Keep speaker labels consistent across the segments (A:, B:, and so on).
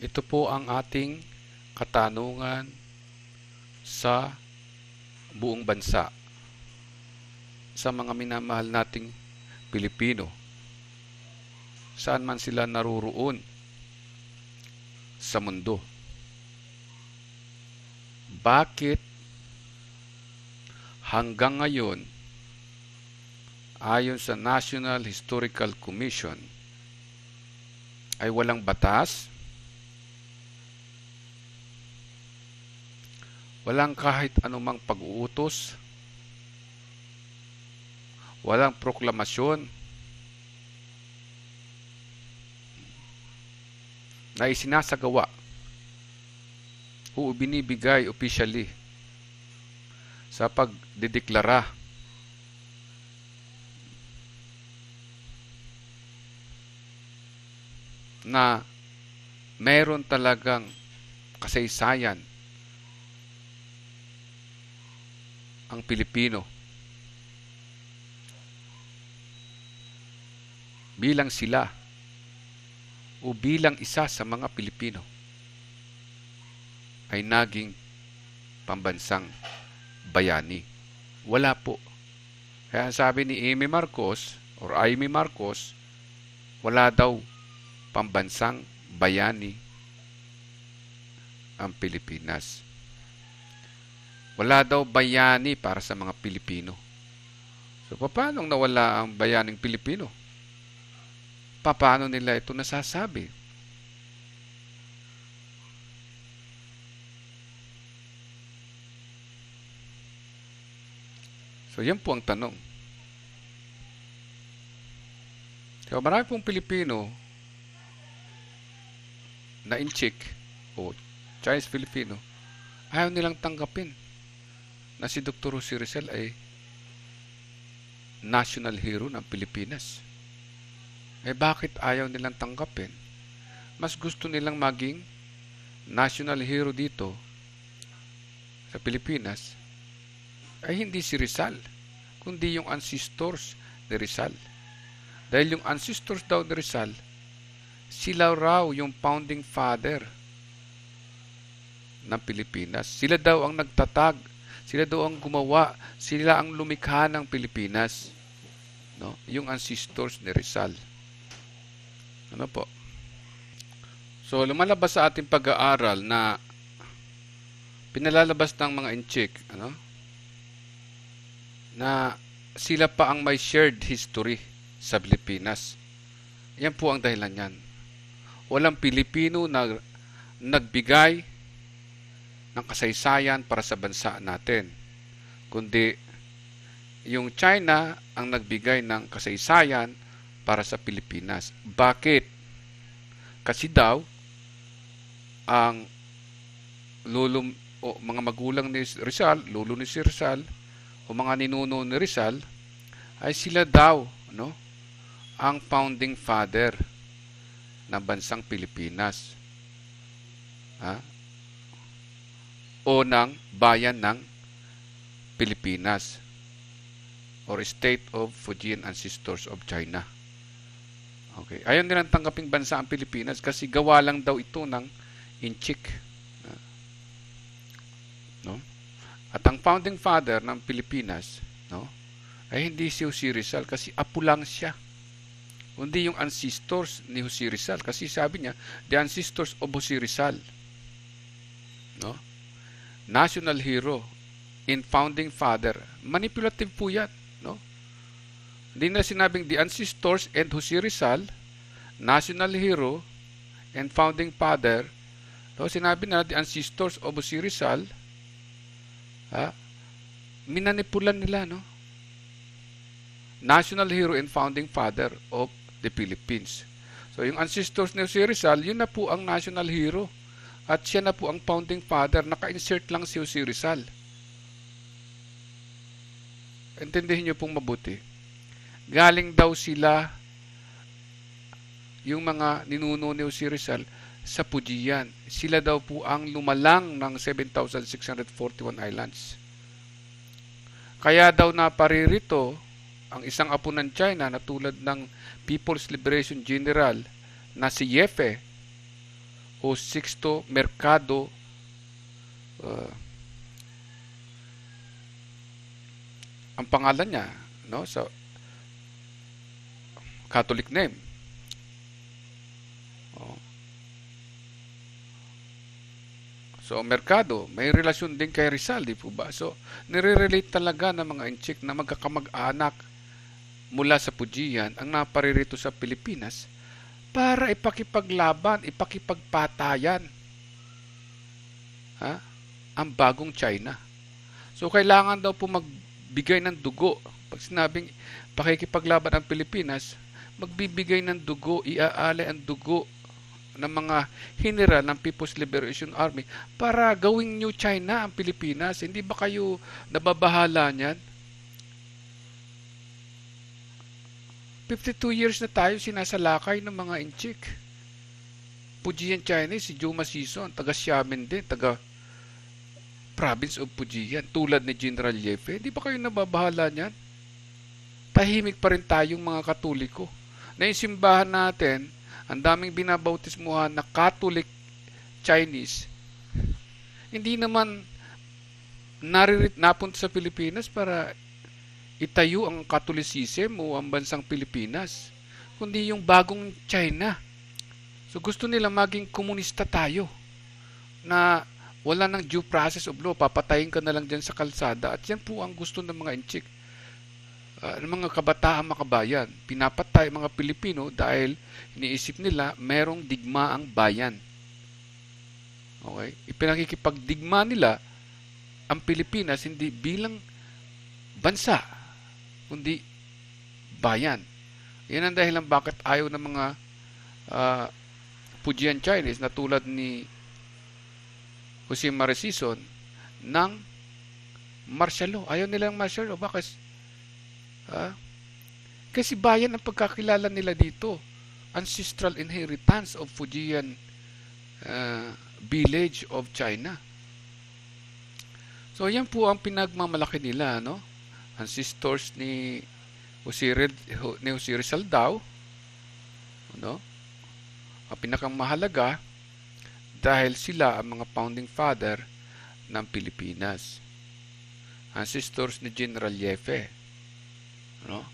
A: Ito po ang ating katanungan sa buong bansa sa mga minamahal nating Pilipino. Saan man sila naroroon sa mundo. Bakit hanggang ngayon ayon sa National Historical Commission ay walang batas Walang kahit anumang pag-uutos. Walang proklamasyon. Na isinasagawa o binibigay officially sa pagdideklara na meron talagang kasaysayan ang Pilipino bilang sila o bilang isa sa mga Pilipino ay naging pambansang bayani. Wala po. Kaya sabi ni Amy Marcos or Amy Marcos, wala daw pambansang bayani ang Pilipinas. Wala daw bayani para sa mga Pilipino. So, paano nawala ang bayaning Pilipino? Paano nila ito nasasabi? So, yan po ang tanong. So, marami pong Pilipino na inchik o Chinese-Filipino ayaw nilang tanggapin na si Dr. Jose Rizal ay national hero ng Pilipinas. Eh bakit ayaw nilang tanggapin? Mas gusto nilang maging national hero dito sa Pilipinas ay hindi si Rizal, kundi yung ancestors ni Rizal. Dahil yung ancestors daw ni Rizal, sila raw yung founding father ng Pilipinas. Sila daw ang nagtatag sila daw ang gumawa, sila ang lumikha ng Pilipinas. No? Yung ancestors ni Rizal. Ano po? So, lumalabas sa ating pag-aaral na pinalalabas ng mga inchik, ano? Na sila pa ang may shared history sa Pilipinas. Yan po ang dahilan niyan. Walang Pilipino na nagbigay ng kasaysayan para sa bansa natin. Kundi yung China ang nagbigay ng kasaysayan para sa Pilipinas. Bakit? Kasi daw ang lulum o mga magulang ni Rizal, lolo ni si Rizal o mga ninuno ni Rizal ay sila daw, no? Ang founding father ng bansang Pilipinas. Ha? o ng bayan ng Pilipinas or State of Fujian Ancestors of China. Okay. din ang tangkaping bansa ang Pilipinas kasi gawa lang daw ito ng Inchik. Ah. No? At ang founding father ng Pilipinas, no? Ay hindi si Jose Rizal kasi apo lang siya. Kundi yung ancestors ni Jose Rizal kasi sabi niya, the ancestors of Jose Rizal. No? national hero in founding father. Manipulative po yan. No? Hindi na sinabing the ancestors and Jose Rizal, national hero and founding father. No? Sinabi na the ancestors of Jose Rizal, ha? minanipulan nila. No? National hero and founding father of the Philippines. So yung ancestors ni Jose Rizal, yun na po ang national hero at siya na po ang founding father, naka-insert lang si Jose Rizal. Intindihin niyo pong mabuti. Galing daw sila yung mga ninuno ni Jose Rizal sa Pujian. Sila daw po ang lumalang ng 7,641 islands. Kaya daw na paririto ang isang apo ng China na tulad ng People's Liberation General na si Yefe o Sixto Mercado uh, ang pangalan niya no sa Catholic name. Oh. So, merkado, may relasyon din kay Rizal, di po ba? So, nire-relate talaga ng mga inchik na magkakamag-anak mula sa Pujian ang naparirito sa Pilipinas para ipakipaglaban, ipakipagpatayan ha? ang bagong China. So, kailangan daw po magbigay ng dugo. Pag sinabing pakikipaglaban ang Pilipinas, magbibigay ng dugo, iaalay ang dugo ng mga general ng People's Liberation Army para gawing New China ang Pilipinas. Hindi ba kayo nababahala niyan? 52 years na tayo sinasalakay ng mga inchik. Pujian Chinese, si Juma Sison, taga Xiamen din, taga province of Pujian, tulad ni General Yefe. Hindi ba kayo nababahala niyan? Tahimik pa rin tayong mga katoliko. Na yung simbahan natin, ang daming binabautismuhan na Catholic Chinese, hindi naman naririt napunta sa Pilipinas para itayo ang Katolisism o ang bansang Pilipinas, kundi yung bagong China. So gusto nila maging komunista tayo na wala ng due process of law, papatayin ka na lang dyan sa kalsada at yan po ang gusto ng mga inchik, uh, mga kabataan makabayan. Pinapatay mga Pilipino dahil iniisip nila merong ang bayan. Okay? Ipinakikipagdigma nila ang Pilipinas hindi bilang bansa kundi bayan. Yan ang dahilan bakit ayaw ng mga uh, ah, Pujian Chinese na tulad ni Jose Marisison ng martial law. Ayaw nilang martial law. Bakit? Ha? Ah, kasi bayan ang pagkakilala nila dito. Ancestral inheritance of Fujian uh, village of China. So, yan po ang pinagmamalaki nila, no? ancestors ni Osiris, ni Osiris daw no? ang pinakang mahalaga dahil sila ang mga founding father ng Pilipinas. Ancestors ni General Yefe. No?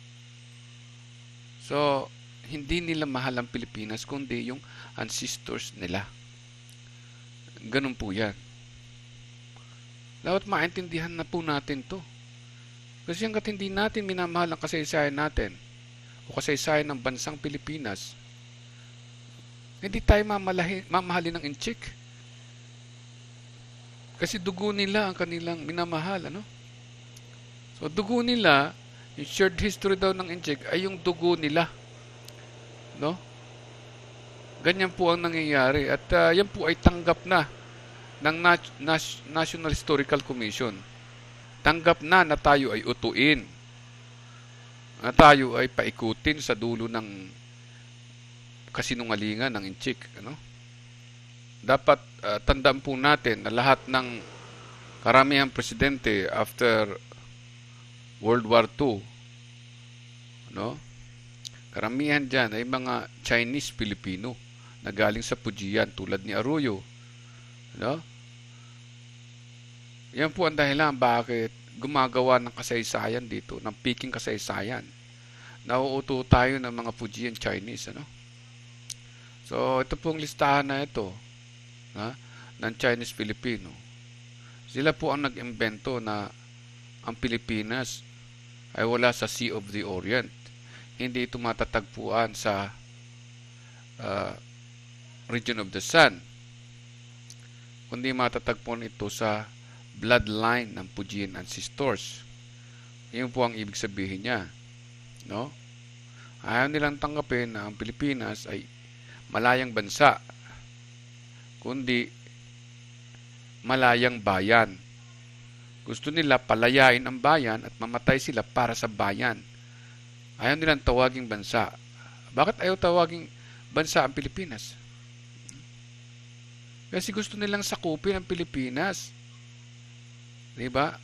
A: So, hindi nila mahal ang Pilipinas kundi yung ancestors nila. Ganun po yan. Dapat maintindihan na po natin to. Kasi hanggat hindi natin minamahal ang kasaysayan natin o kasaysayan ng bansang Pilipinas, hindi tayo mamalahi, mamahalin ng inchik. Kasi dugo nila ang kanilang minamahal. Ano? So dugo nila, yung shared history daw ng inchik ay yung dugo nila. No? Ganyan po ang nangyayari. At uh, yan po ay tanggap na ng Nat- Nas- National Historical Commission. Tanggap na na tayo ay utuin, na tayo ay paikutin sa dulo ng kasinungalingan ng inchik. Ano? Dapat uh, tandaan po natin na lahat ng karamihan presidente after World War II, ano? karamihan dyan ay mga Chinese-Filipino na galing sa Pujian tulad ni Arroyo. Ano? Yan po ang dahilan bakit gumagawa ng kasaysayan dito, ng peking kasaysayan. Nauuto tayo ng mga Fujian Chinese, ano? So, ito pong listahan na ito ha, ng Chinese-Filipino. Sila po ang nag-imbento na ang Pilipinas ay wala sa Sea of the Orient. Hindi ito matatagpuan sa uh, region of the sun. Kundi matatagpuan ito sa bloodline ng Pujian ancestors. Yun po ang ibig sabihin niya. No? Ayaw nilang tanggapin na ang Pilipinas ay malayang bansa, kundi malayang bayan. Gusto nila palayain ang bayan at mamatay sila para sa bayan. Ayaw nilang tawaging bansa. Bakit ayaw tawaging bansa ang Pilipinas? Kasi gusto nilang sakupin ang Pilipinas. Diba?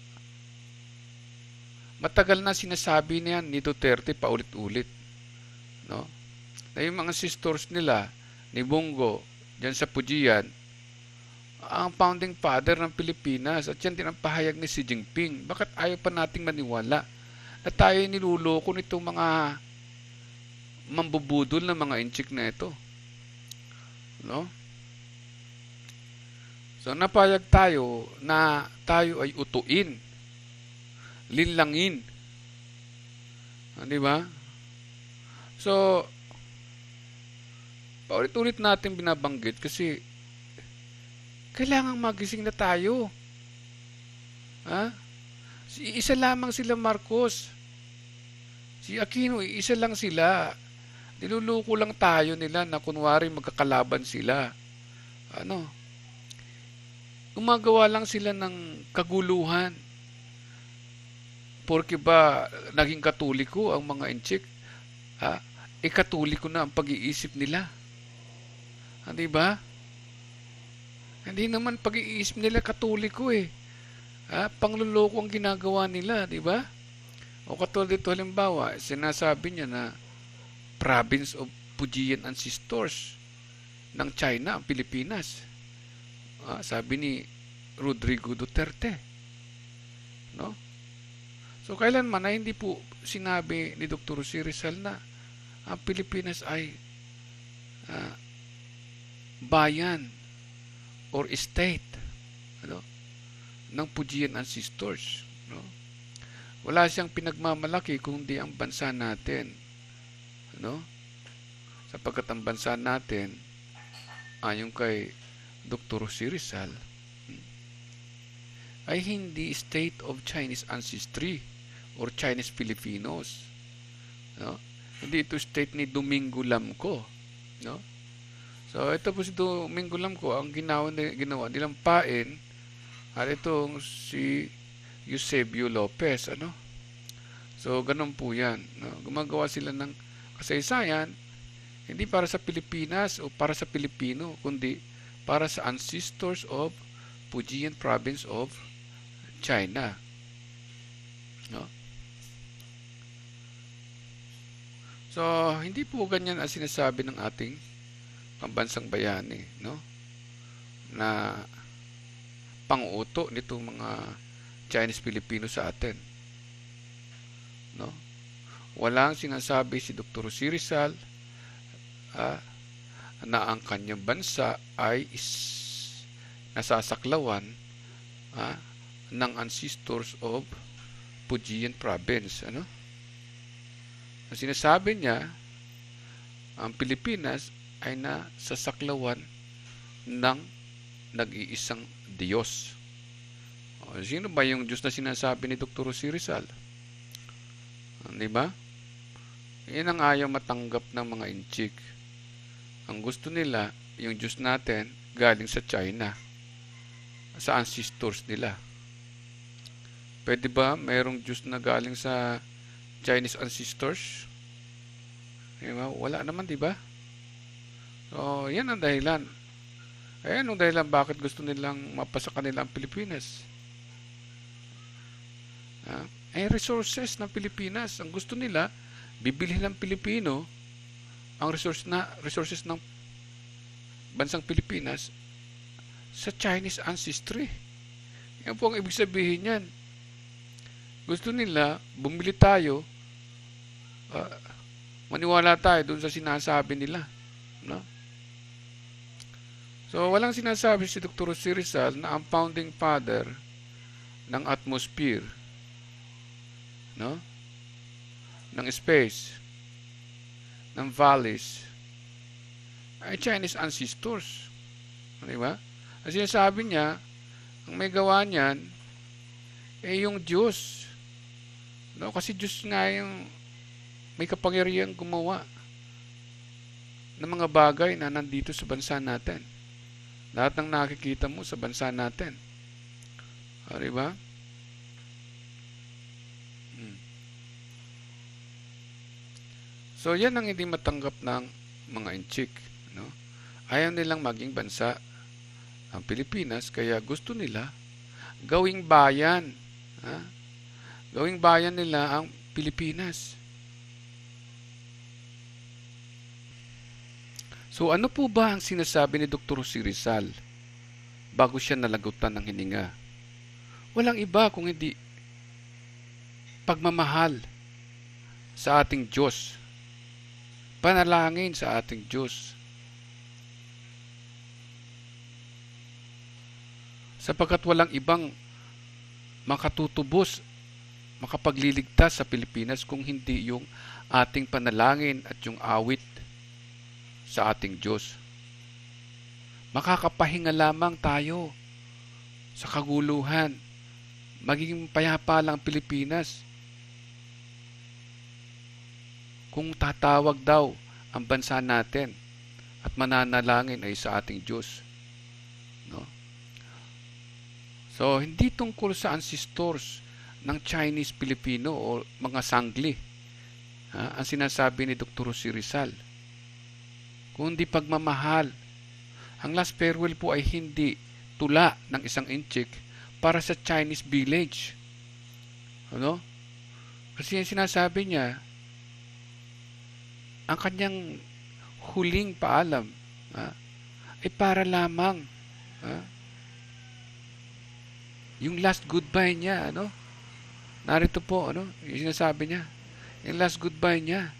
A: Matagal na sinasabi niyan ni Duterte paulit-ulit. No? Na yung mga sisters nila ni Bongo diyan sa Pujian, ang founding father ng Pilipinas at yan din ang pahayag ni Xi Jinping. Bakit ayaw pa nating maniwala na tayo niluloko nitong mga mambubudol ng mga inchik na ito? No? So napayag tayo na tayo ay utuin, linlangin. Ah, di ba? So, paulit-ulit natin binabanggit kasi kailangang magising na tayo. Ha? Si isa lamang sila Marcos. Si Aquino, isa lang sila. Niluluko lang tayo nila na kunwari magkakalaban sila. Ano? gumagawa lang sila ng kaguluhan. Porke ba naging katoliko ang mga inchik? Ah, e na ang pag-iisip nila. Hindi ah, ba? Hindi naman pag-iisip nila katoliko eh. Ah, pangluloko ang ginagawa nila, di ba? O katulad dito halimbawa, sinasabi niya na province of Fujian ancestors ng China ang Pilipinas. Ah, sabi ni Rodrigo Duterte. No? So kailanman ay hindi po sinabi ni Dr. C. Rizal na ang Pilipinas ay ah, bayan or state ano, ng Pujian ancestors. No? Wala siyang pinagmamalaki kundi ang bansa natin. Ano? Sapagkat ang bansa natin ayon kay Dr. Si Rizal ay hindi state of Chinese ancestry or Chinese Filipinos. No? Hindi ito state ni Domingo Lamco. No? So, ito po si Domingo Lamco, ang ginawa, ginawa nilang pain at itong si Eusebio Lopez. Ano? So, ganun po yan. No? Gumagawa sila ng kasaysayan hindi para sa Pilipinas o para sa Pilipino, kundi para sa ancestors of Fujian province of China. No? So, hindi po ganyan ang sinasabi ng ating pambansang bayani, no? Na panguto nitong mga Chinese Filipino sa atin. No? Walang sinasabi si Dr. Osiris Rizal ah, na ang kanyang bansa ay is, nasasaklawan ah, ng ancestors of Fujian province. Ano? Ang sinasabi niya, ang Pilipinas ay nasasaklawan ng nag-iisang Diyos. O, sino ba yung Diyos na sinasabi ni Dr. Jose Rizal? Di ba? Yan ang ayaw matanggap ng mga inchik. Ang gusto nila, yung juice natin, galing sa China. Sa ancestors nila. Pwede ba mayroong juice na galing sa Chinese ancestors? Diba? Wala naman, di ba? So, yan ang dahilan. Eh, anong dahilan bakit gusto nilang mapasa kanila ang Pilipinas? Ha? Ah, Ay, eh, resources ng Pilipinas. Ang gusto nila, bibili ng Pilipino ang resources na resources ng bansang Pilipinas sa Chinese ancestry. Yan po ang ibig sabihin niyan. Gusto nila bumili tayo uh, maniwala tayo doon sa sinasabi nila. No? So, walang sinasabi si Dr. C. Rizal na ang founding father ng atmosphere no? ng space ng valleys ay Chinese ancestors. Di ba? Ang sinasabi niya, ang may gawa niyan, ay eh, yung Diyos. No? Kasi Diyos nga yung may kapangyarihan gumawa ng mga bagay na nandito sa bansa natin. Lahat ng nakikita mo sa bansa natin. Ah, di ba? So, yan ang hindi matanggap ng mga inchik. No? Ayaw nilang maging bansa ang Pilipinas, kaya gusto nila gawing bayan. Ha? Gawing bayan nila ang Pilipinas. So ano po ba ang sinasabi ni Dr. Si Rizal bago siya nalagutan ng hininga? Walang iba kung hindi pagmamahal sa ating Diyos panalangin sa ating Diyos. Sapagkat walang ibang makatutubos, makapagliligtas sa Pilipinas kung hindi yung ating panalangin at yung awit sa ating Diyos. Makakapahinga lamang tayo sa kaguluhan. Magiging payapa lang Pilipinas kung tatawag daw ang bansa natin at mananalangin ay sa ating Diyos. No? So, hindi tungkol sa ancestors ng Chinese-Filipino o mga sangli ha, ang sinasabi ni Dr. Si Rizal. Kundi pagmamahal. Ang last farewell po ay hindi tula ng isang inchik para sa Chinese village. Ano? Kasi sinasabi niya, ang kanyang huling paalam ah, ay para lamang ah, yung last goodbye niya, ano? Narito po, ano? Yung sinasabi niya. Yung last goodbye niya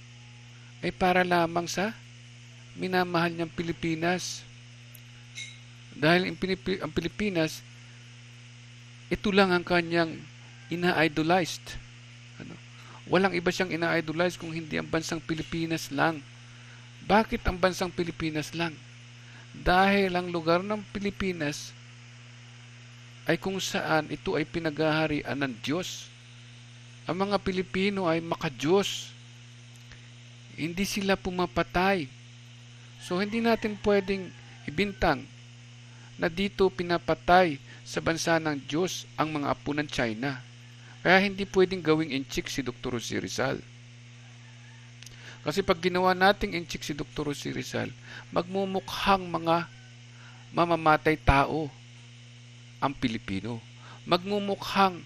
A: ay para lamang sa minamahal niyang Pilipinas. Dahil ang Pilipinas, ito lang ang kanyang ina-idolized. Walang iba siyang ina-idolize kung hindi ang bansang Pilipinas lang. Bakit ang bansang Pilipinas lang? Dahil ang lugar ng Pilipinas ay kung saan ito ay pinaghaharian ng Diyos. Ang mga Pilipino ay maka-Diyos. Hindi sila pumapatay. So hindi natin pwedeng ibintang na dito pinapatay sa bansa ng Diyos ang mga apo ng China kaya hindi pwedeng gawing inchik si Dr. Jose Rizal. Kasi pag ginawa nating inchik si Dr. Jose Rizal, magmumukhang mga mamamatay tao ang Pilipino. Magmumukhang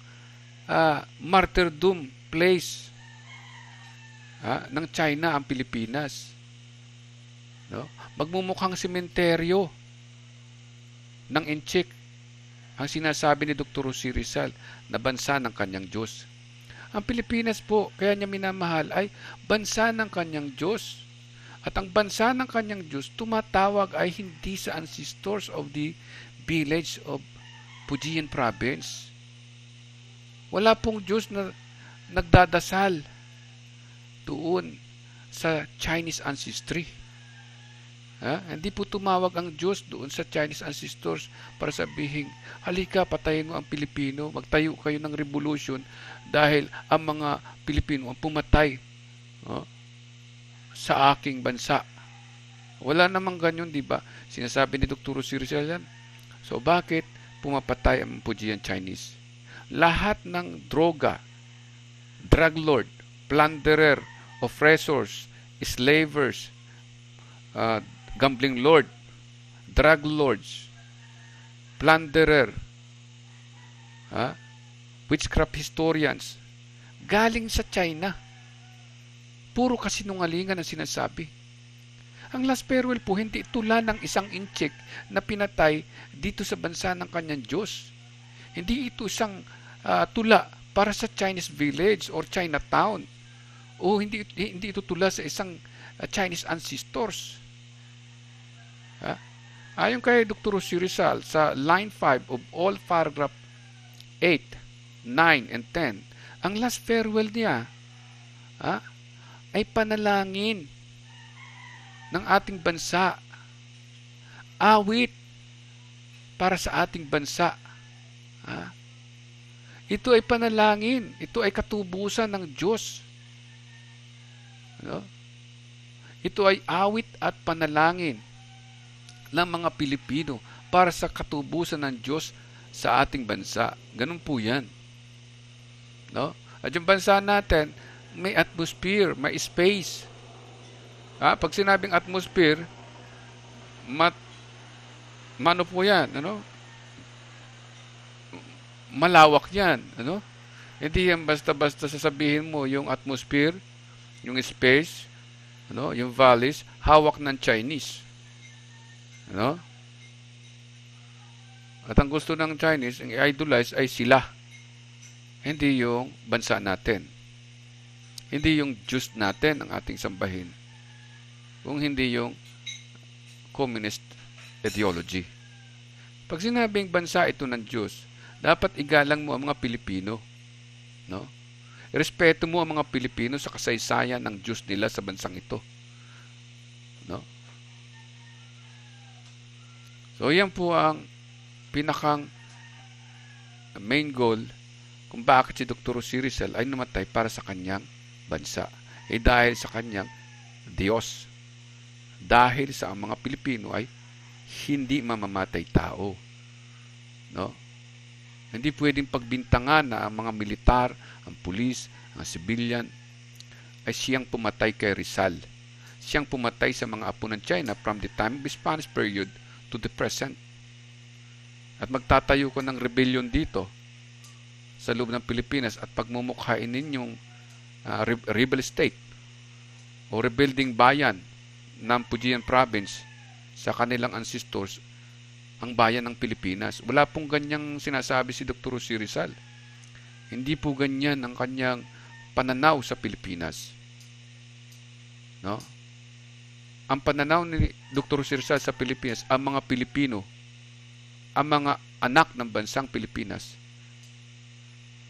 A: uh, martyrdom place ha, ah, ng China ang Pilipinas. No? Magmumukhang sementeryo ng Inchik ang sinasabi ni Dr. Rosy Rizal na bansa ng kanyang Diyos. Ang Pilipinas po, kaya niya minamahal, ay bansa ng kanyang Diyos. At ang bansa ng kanyang Diyos tumatawag ay hindi sa ancestors of the village of Pujian province. Wala pong Diyos na nagdadasal doon sa Chinese ancestry. Ha? Hindi po tumawag ang Diyos doon sa Chinese ancestors para sabihin, halika, patayin mo ang Pilipino, magtayo kayo ng revolution dahil ang mga Pilipino ang pumatay oh, sa aking bansa. Wala namang ganyan, di ba? Sinasabi ni Dr. Rizal So, bakit pumapatay ang Pujian Chinese? Lahat ng droga, drug lord, plunderer, oppressors, slavers, uh, gambling lord, drug lords, plunderer, ha? witchcraft historians, galing sa China. Puro kasi kasinungalingan ang sinasabi. Ang Las Peruel po hindi tula ng isang incheck na pinatay dito sa bansa ng kanyang Diyos. Hindi ito isang uh, tula para sa Chinese village or Chinatown. O hindi, hindi ito tula sa isang uh, Chinese ancestors. Ah, Ayon kay Dr. Rocio Rizal sa line 5 of all paragraph 8, 9, and 10, ang last farewell niya ah, ay panalangin ng ating bansa, awit para sa ating bansa. Ah, Ito ay panalangin, ito ay katubusan ng Diyos. No? Ito ay awit at panalangin ng mga Pilipino para sa katubusan ng Diyos sa ating bansa. Ganun po yan. No? At yung bansa natin, may atmosphere, may space. Ah, pag sinabing atmosphere, mat, mano po yan, ano? Malawak yan, ano? Hindi yan basta-basta sasabihin mo yung atmosphere, yung space, ano, yung valleys, hawak ng Chinese. No? At ang gusto ng Chinese, ang i-idolize ay sila. Hindi yung bansa natin. Hindi yung Diyos natin ang ating sambahin. Kung hindi yung communist ideology. Pag sinabing bansa ito ng Diyos, dapat igalang mo ang mga Pilipino. No? Respeto mo ang mga Pilipino sa kasaysayan ng Diyos nila sa bansang ito. So, yan po ang pinakang main goal kung bakit si Dr. Rizal ay namatay para sa kanyang bansa. Eh dahil sa kanyang Diyos. Dahil sa mga Pilipino ay hindi mamamatay tao. No? Hindi pwedeng pagbintangan na ang mga militar, ang pulis, ang civilian ay siyang pumatay kay Rizal. Siyang pumatay sa mga apo ng China from the time of the Spanish period – to the present. At magtatayo ko ng rebellion dito sa loob ng Pilipinas at pagmumukhain ninyong uh, rebel state o rebuilding bayan ng Pujian province sa kanilang ancestors ang bayan ng Pilipinas. Wala pong ganyang sinasabi si Dr. Rosy Rizal. Hindi po ganyan ang kanyang pananaw sa Pilipinas. No? ang pananaw ni Dr. Sirsal sa Pilipinas, ang mga Pilipino, ang mga anak ng bansang Pilipinas,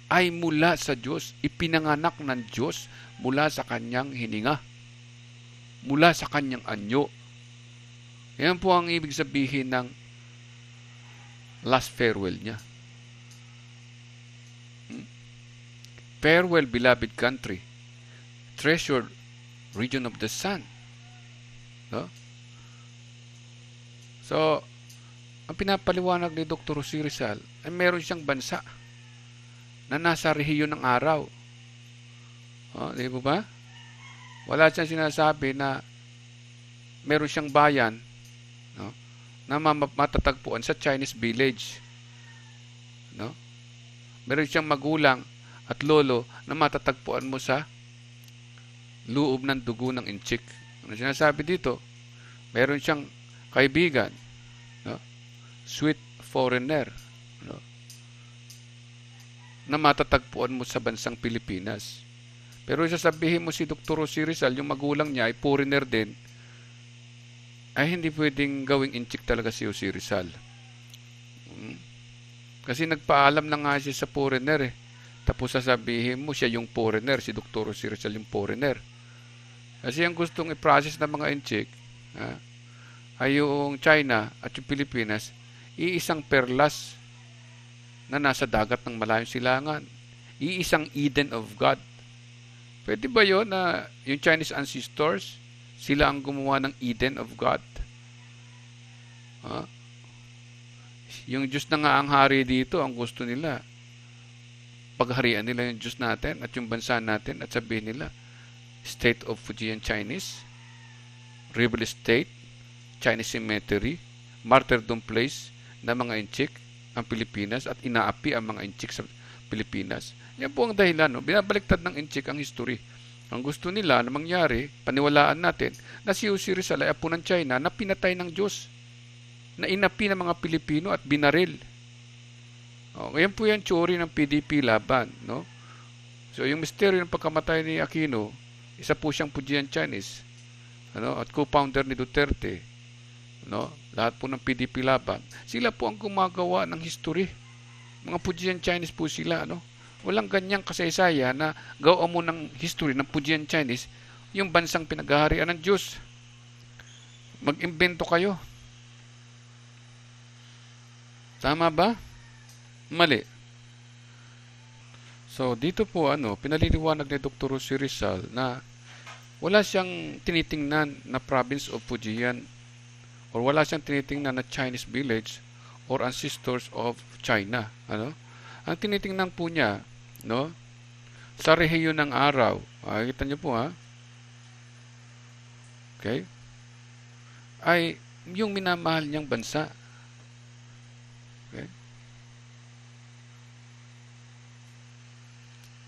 A: ay mula sa Diyos, ipinanganak ng Diyos mula sa kanyang hininga, mula sa kanyang anyo. Yan po ang ibig sabihin ng last farewell niya. Hmm? Farewell, beloved country, treasured region of the sun. No? So, ang pinapaliwanag ni Dr. Jose Rizal ay meron siyang bansa na nasa rehiyon ng araw. Oh, di ba ba? Wala siyang sinasabi na meron siyang bayan no, na matatagpuan sa Chinese village. No? Meron siyang magulang at lolo na matatagpuan mo sa loob ng dugo ng inchik. Ano sinasabi dito? Meron siyang kaibigan. No? Sweet foreigner. No? Na matatagpuan mo sa bansang Pilipinas. Pero sasabihin mo si Dr. Rosie Rizal, yung magulang niya ay foreigner din, ay hindi pwedeng gawing inchik talaga si Rosie Rizal. Hmm. Kasi nagpaalam na nga siya sa foreigner eh. Tapos sasabihin mo siya yung foreigner, si Dr. Rosie Rizal yung foreigner. Kasi ang gustong i-process ng mga incheck uh, ay yung China at yung Pilipinas, iisang perlas na nasa dagat ng malayong silangan. Iisang Eden of God. Pwede ba yon na yung Chinese ancestors, sila ang gumawa ng Eden of God? Ha? Yung Diyos na nga ang hari dito, ang gusto nila. Pagharian nila yung Diyos natin at yung bansa natin at sabihin nila, State of Fujian Chinese, Rebel State, Chinese Cemetery, Martyrdom Place na mga Inchik ang Pilipinas at inaapi ang mga Inchik sa Pilipinas. Yan po ang dahilan. No? Binabaliktad ng Inchik ang history. Ang gusto nila na mangyari, paniwalaan natin, na si Jose Rizal ay apo ng China na pinatay ng Diyos, na inapi ng mga Pilipino at binaril. O, oh, ngayon po yung tsuri ng PDP laban. No? So yung misteryo ng pagkamatay ni Aquino, isa po siyang Pujian Chinese. Ano? At co-founder ni Duterte. No? Lahat po ng PDP laban. Sila po ang gumagawa ng history. Mga Pujian Chinese po sila. Ano? Walang ganyang kasaysayan na gawa mo ng history ng Pujian Chinese yung bansang pinaghaharian ng Diyos. Mag-imbento kayo. Tama ba? Mali. So, dito po, ano, pinaliliwanag ni Dr. Rosy Rizal na wala siyang tinitingnan na province of Fujian or wala siyang tinitingnan na Chinese village or ancestors of China. Ano? Ang tinitingnan po niya, no, sa rehiyon ng araw. Ah, niyo po, ha? Okay? Ay, yung minamahal niyang bansa.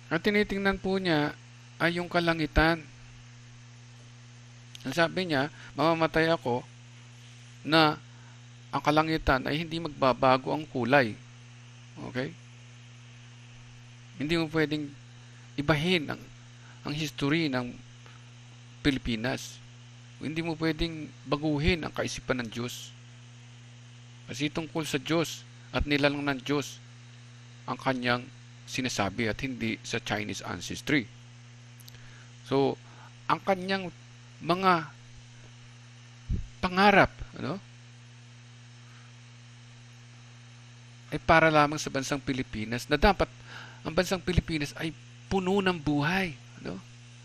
A: Ang tinitingnan po niya ay yung kalangitan. Ang sabi niya, mamamatay ako na ang kalangitan ay hindi magbabago ang kulay. Okay? Hindi mo pwedeng ibahin ang, ang history ng Pilipinas. Hindi mo pwedeng baguhin ang kaisipan ng Diyos. Kasi tungkol sa Diyos at nilalang ng Diyos ang kanyang sinasabi at hindi sa Chinese ancestry. So, ang kanyang mga pangarap, ano? ay para lamang sa bansang Pilipinas na dapat ang bansang Pilipinas ay puno ng buhay. Ano?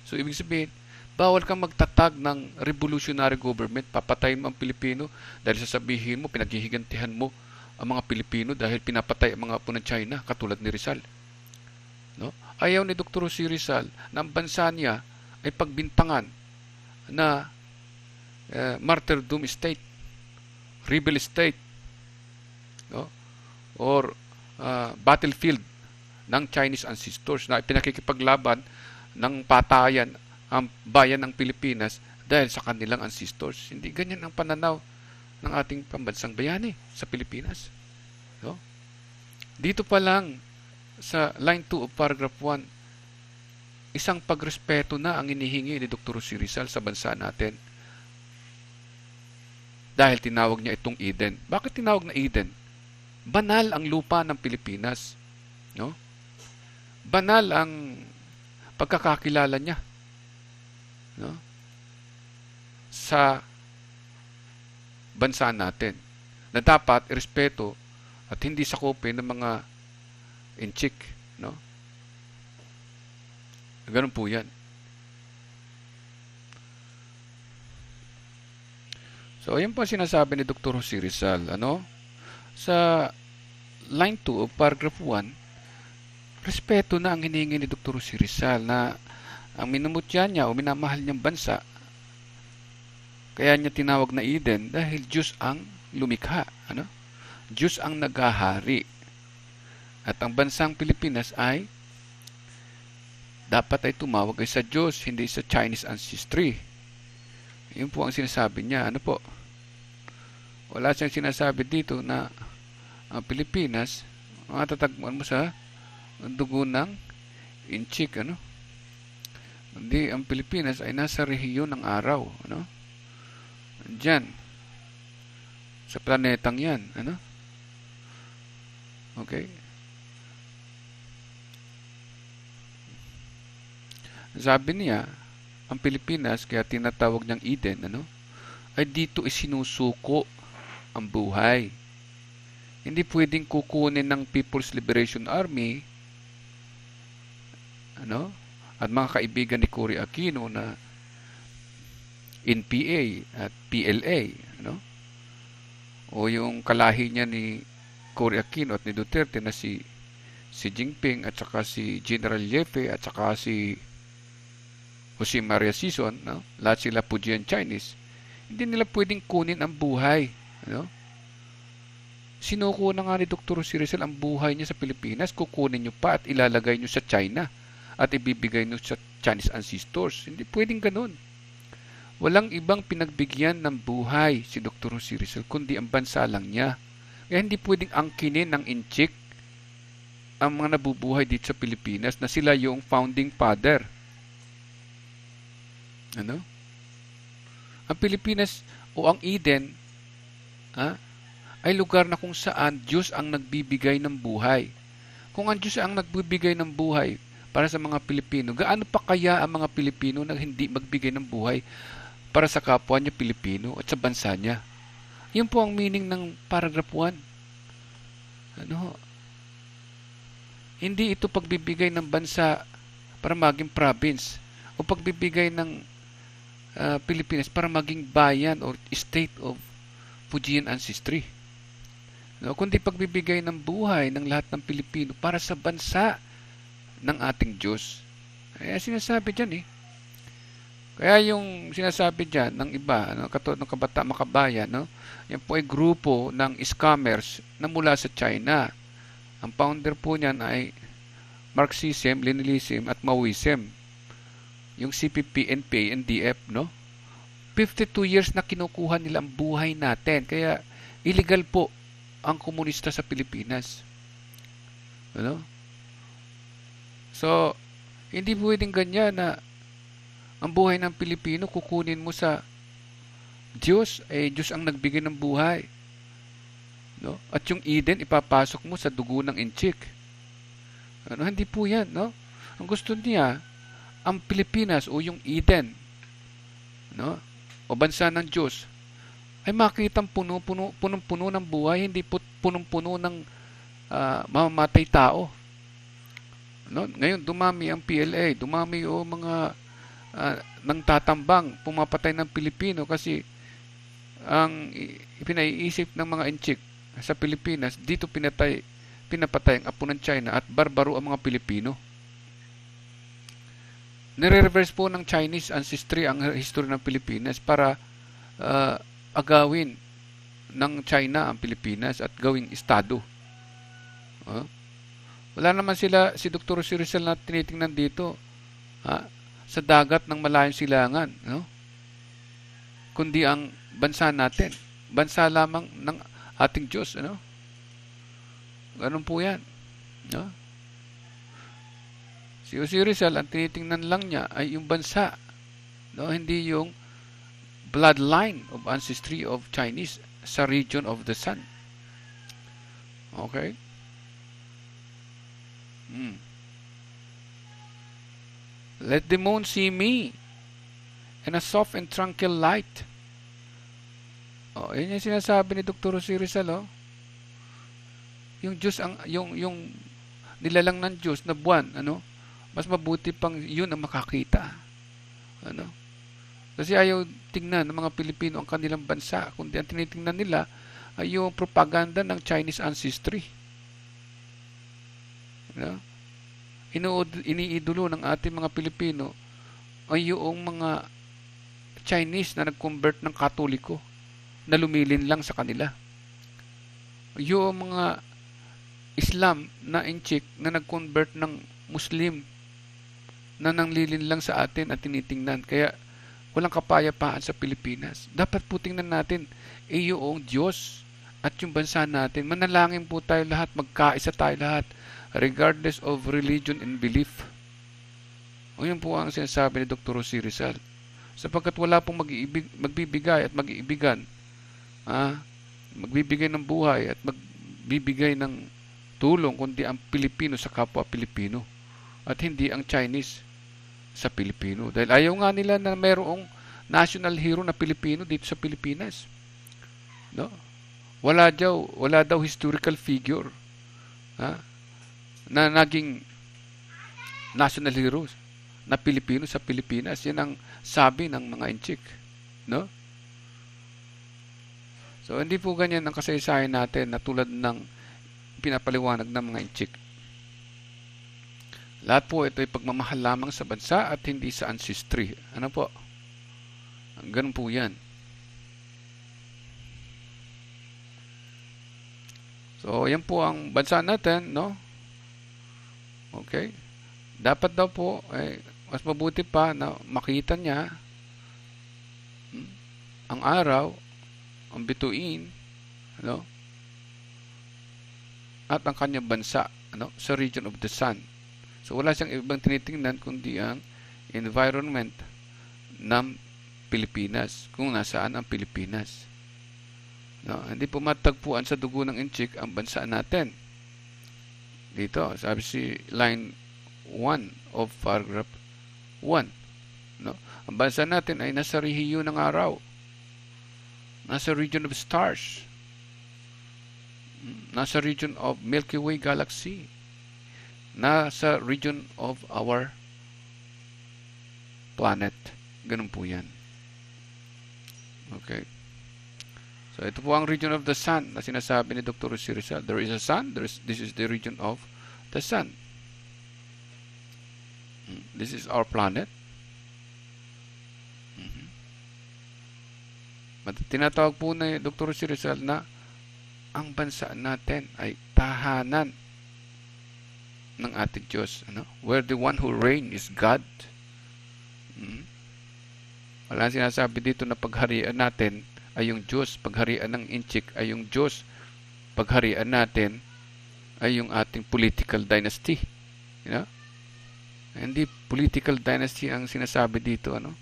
A: So, ibig sabihin, bawal kang magtatag ng revolutionary government, papatayin mo ang Pilipino dahil sasabihin mo, pinaghihigantihan mo ang mga Pilipino dahil pinapatay ang mga puno ng China katulad ni Rizal. No? Ayaw ni Dr. Si Rizal na ang bansa niya ay pagbintangan na uh, martyrdom state, rebel state, no? or uh, battlefield ng Chinese ancestors na pinakikipaglaban ng patayan ang bayan ng Pilipinas dahil sa kanilang ancestors. Hindi ganyan ang pananaw ng ating pambansang bayani sa Pilipinas. No? Dito pa lang sa line 2 of paragraph 1, isang pagrespeto na ang inihingi ni Dr. Si Rizal sa bansa natin. Dahil tinawag niya itong Eden. Bakit tinawag na Eden? Banal ang lupa ng Pilipinas. No? Banal ang pagkakakilala niya. No? Sa bansa natin na dapat irespeto at hindi sakupin ng mga in cheek, no? Ganun po 'yan. So, ayun po sinasabi ni Dr. Jose Rizal, ano? Sa line 2 of paragraph 1, respeto na ang hinihingi ni Dr. Jose Rizal na ang minumutya niya o minamahal niyang bansa kaya niya tinawag na Eden dahil Diyos ang lumikha. Ano? Diyos ang naghahari. At ang bansang Pilipinas ay dapat ay tumawag ay sa Diyos, hindi sa Chinese ancestry. Yun po ang sinasabi niya. Ano po? Wala siyang sinasabi dito na ang Pilipinas, matatagpuan mo sa dugo ng inchik, ano? Hindi, ang Pilipinas ay nasa rehiyon ng araw, ano? Diyan. Sa planetang yan, ano? Okay? Sabi niya, ang Pilipinas, kaya tinatawag niyang Eden, ano? Ay dito isinusuko ang buhay. Hindi pwedeng kukunin ng People's Liberation Army ano? At mga kaibigan ni Cory Aquino na NPA at PLA, ano? O yung kalahi niya ni Cory Aquino at ni Duterte na si si Jinping at saka si General Yepe at saka si Jose Maria Sison, no? lahat sila Pujian Chinese, hindi nila pwedeng kunin ang buhay. No? Sinuko na nga ni Dr. si Rizal ang buhay niya sa Pilipinas, kukunin niyo pa at ilalagay niyo sa China at ibibigay niyo sa Chinese ancestors. Hindi pwedeng ganun. Walang ibang pinagbigyan ng buhay si Dr. Jose Rizal, kundi ang bansa lang niya. Kaya hindi pwedeng angkinin ng inchik ang mga nabubuhay dito sa Pilipinas na sila yung founding father ano? Ang Pilipinas o ang Eden ha, ay lugar na kung saan Diyos ang nagbibigay ng buhay. Kung ang Diyos ang nagbibigay ng buhay para sa mga Pilipino, gaano pa kaya ang mga Pilipino na hindi magbigay ng buhay para sa kapwa niya Pilipino at sa bansa niya? Yun po ang meaning ng paragraph 1. Ano? Hindi ito pagbibigay ng bansa para maging province o pagbibigay ng uh, Pilipinas para maging bayan or state of Fujian ancestry. No, kundi pagbibigay ng buhay ng lahat ng Pilipino para sa bansa ng ating Diyos. Kaya sinasabi dyan eh. Kaya yung sinasabi dyan ng iba, no, katulad ng kabata makabayan, no, yan po ay grupo ng scammers na mula sa China. Ang founder po niyan ay Marxism, Leninism at Maoism yung CPP, NPA, NDF, no? 52 years na kinukuha nila ang buhay natin. Kaya illegal po ang komunista sa Pilipinas. Ano? So, hindi pwedeng ganyan na ang buhay ng Pilipino kukunin mo sa Diyos, eh Diyos ang nagbigay ng buhay. No? At yung Eden ipapasok mo sa dugo ng inchik. Ano, hindi po 'yan, no? Ang gusto niya, ang Pilipinas o yung Eden, no? o bansa ng Diyos, ay makitang puno-puno punong-puno ng buhay, hindi punong-puno ng uh, mamamatay tao. No? Ngayon dumami ang PLA, dumami o mga uh, ah, ng tatambang pumapatay ng Pilipino kasi ang ipinaiisip ng mga inchik sa Pilipinas, dito pinatay pinapatay ang apo ng China at barbaro ang mga Pilipino. Nire-reverse po ng Chinese ancestry ang history ng Pilipinas para uh, agawin ng China ang Pilipinas at gawing estado. Uh, wala naman sila, si Dr. Si na tinitingnan dito uh, sa dagat ng malayong silangan. No? Kundi ang bansa natin. Bansa lamang ng ating Diyos. Ano? Ganun po yan. No? Si O.C. Rizal, ang tinitingnan lang niya ay yung bansa, no? hindi yung bloodline of ancestry of Chinese sa region of the sun. Okay? Hmm. Let the moon see me in a soft and tranquil light. Oh, yun yung sinasabi ni Dr. Jose Rizal, oh. Yung Diyos ang yung yung nilalang ng Diyos na buwan, ano? Mas mabuti pang yun ang makakita. Ano? Kasi ayaw tingnan ng mga Pilipino ang kanilang bansa, kundi ang tinitingnan nila ay yung propaganda ng Chinese ancestry. Ano? Inuod, iniidolo ng ating mga Pilipino ay yung mga Chinese na nag-convert ng Katoliko na lumilin lang sa kanila. Yung mga Islam na in na nag-convert ng Muslim na nanglilin lang sa atin at tinitingnan. Kaya walang kapayapaan sa Pilipinas. Dapat po tingnan natin iyong eh, Diyos at yung bansa natin. Manalangin po tayo lahat, magkaisa tayo lahat, regardless of religion and belief. O yun po ang sinasabi ni Dr. Rosie Rizal. Sapagkat wala pong mag-iibig, magbibigay at mag-iibigan. Ah, magbibigay ng buhay at magbibigay ng tulong kundi ang Pilipino sa kapwa Pilipino at hindi ang Chinese sa Pilipino. Dahil ayaw nga nila na mayroong national hero na Pilipino dito sa Pilipinas. No? Wala daw, wala daw historical figure ha? na naging national hero na Pilipino sa Pilipinas. Yan ang sabi ng mga inchik. No? So, hindi po ganyan ang kasaysayan natin na tulad ng pinapaliwanag ng mga inchik. Lahat po ito ay pagmamahal lamang sa bansa at hindi sa ancestry. Ano po? Ganun po yan. So, yan po ang bansa natin, no? Okay? Dapat daw po, eh, mas mabuti pa na makita niya hmm, ang araw, ang bituin, no? At ang kanyang bansa, no? Sa region of the sun. So wala siyang ibang tinitingnan kundi ang environment ng Pilipinas, kung nasaan ang Pilipinas. No, hindi po matagpuan sa dugo ng inchik ang bansa natin. Dito, sabi si line 1 of paragraph 1. No, ang bansa natin ay nasa rehiyo ng araw. Nasa region of stars. Nasa region of Milky Way galaxy nasa region of our planet. Ganun po yan. Okay. So, ito po ang region of the sun na sinasabi ni Dr. C. There is a sun. There is, this is the region of the sun. Hmm. This is our planet. Mm -hmm. Tinatawag po ni Dr. C. na ang bansa natin ay tahanan ng ating Diyos. Ano? Where the one who reign is God. Hmm? Wala sinasabi dito na pagharian natin ay yung Diyos. Pagharian ng inchik ay yung Diyos. Pagharian natin ay yung ating political dynasty. You know? Hindi political dynasty ang sinasabi dito. Ano?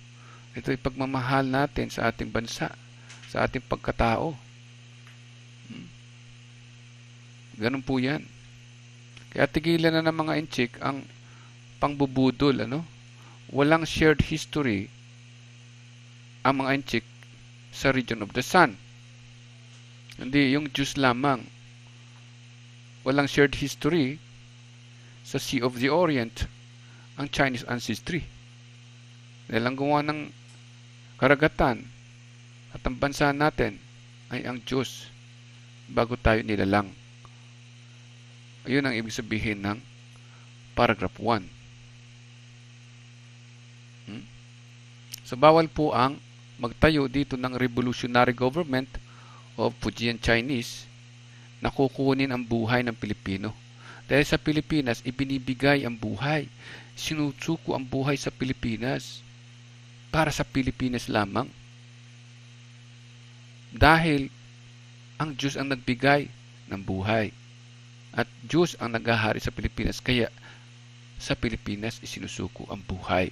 A: Ito ay pagmamahal natin sa ating bansa, sa ating pagkatao. Hmm? Ganun po yan. Kaya tigilan na ng mga inchik ang pangbubudol, ano? Walang shared history ang mga inchik sa region of the sun. Hindi, yung Jews lamang. Walang shared history sa Sea of the Orient ang Chinese ancestry. Dahil ang gumawa ng karagatan at ang bansa natin ay ang Diyos bago tayo nilalang. Ayun ang ibig sabihin ng paragraph 1. Hmm? So, bawal po ang magtayo dito ng revolutionary government of Fujian Chinese na kukunin ang buhay ng Pilipino. Dahil sa Pilipinas, ibinibigay ang buhay. Sinusuko ang buhay sa Pilipinas para sa Pilipinas lamang. Dahil ang Diyos ang nagbigay ng buhay at Diyos ang naghahari sa Pilipinas kaya sa Pilipinas isinusuko ang buhay.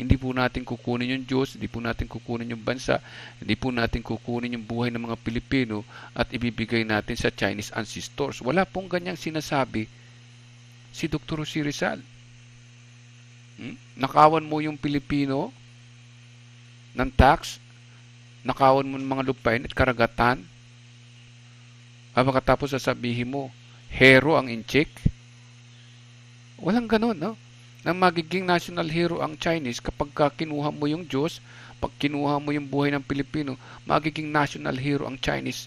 A: Hindi po natin kukunin yung Diyos, hindi po natin kukunin yung bansa, hindi po natin kukunin yung buhay ng mga Pilipino at ibibigay natin sa Chinese ancestors. Wala pong ganyang sinasabi si Dr. Jose Rizal. Hmm? Nakawan mo yung Pilipino ng tax, nakawan mo ng mga lupain at karagatan, habang katapos sasabihin mo, hero ang Inchik? Walang ganun, no? Na magiging national hero ang Chinese kapag kinuha mo yung Diyos, pag kinuha mo yung buhay ng Pilipino, magiging national hero ang Chinese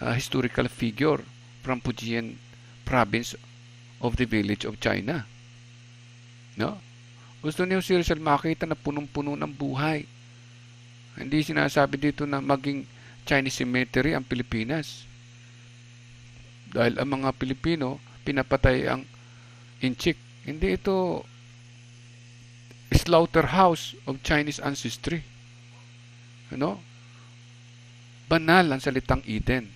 A: uh, historical figure from Fujian province of the village of China. No? Gusto niyo si Rizal makita na punong-puno ng buhay. Hindi sinasabi dito na maging Chinese cemetery ang Pilipinas dahil ang mga Pilipino pinapatay ang inchik. Hindi ito slaughterhouse of Chinese ancestry. Ano? Banal ang salitang Eden.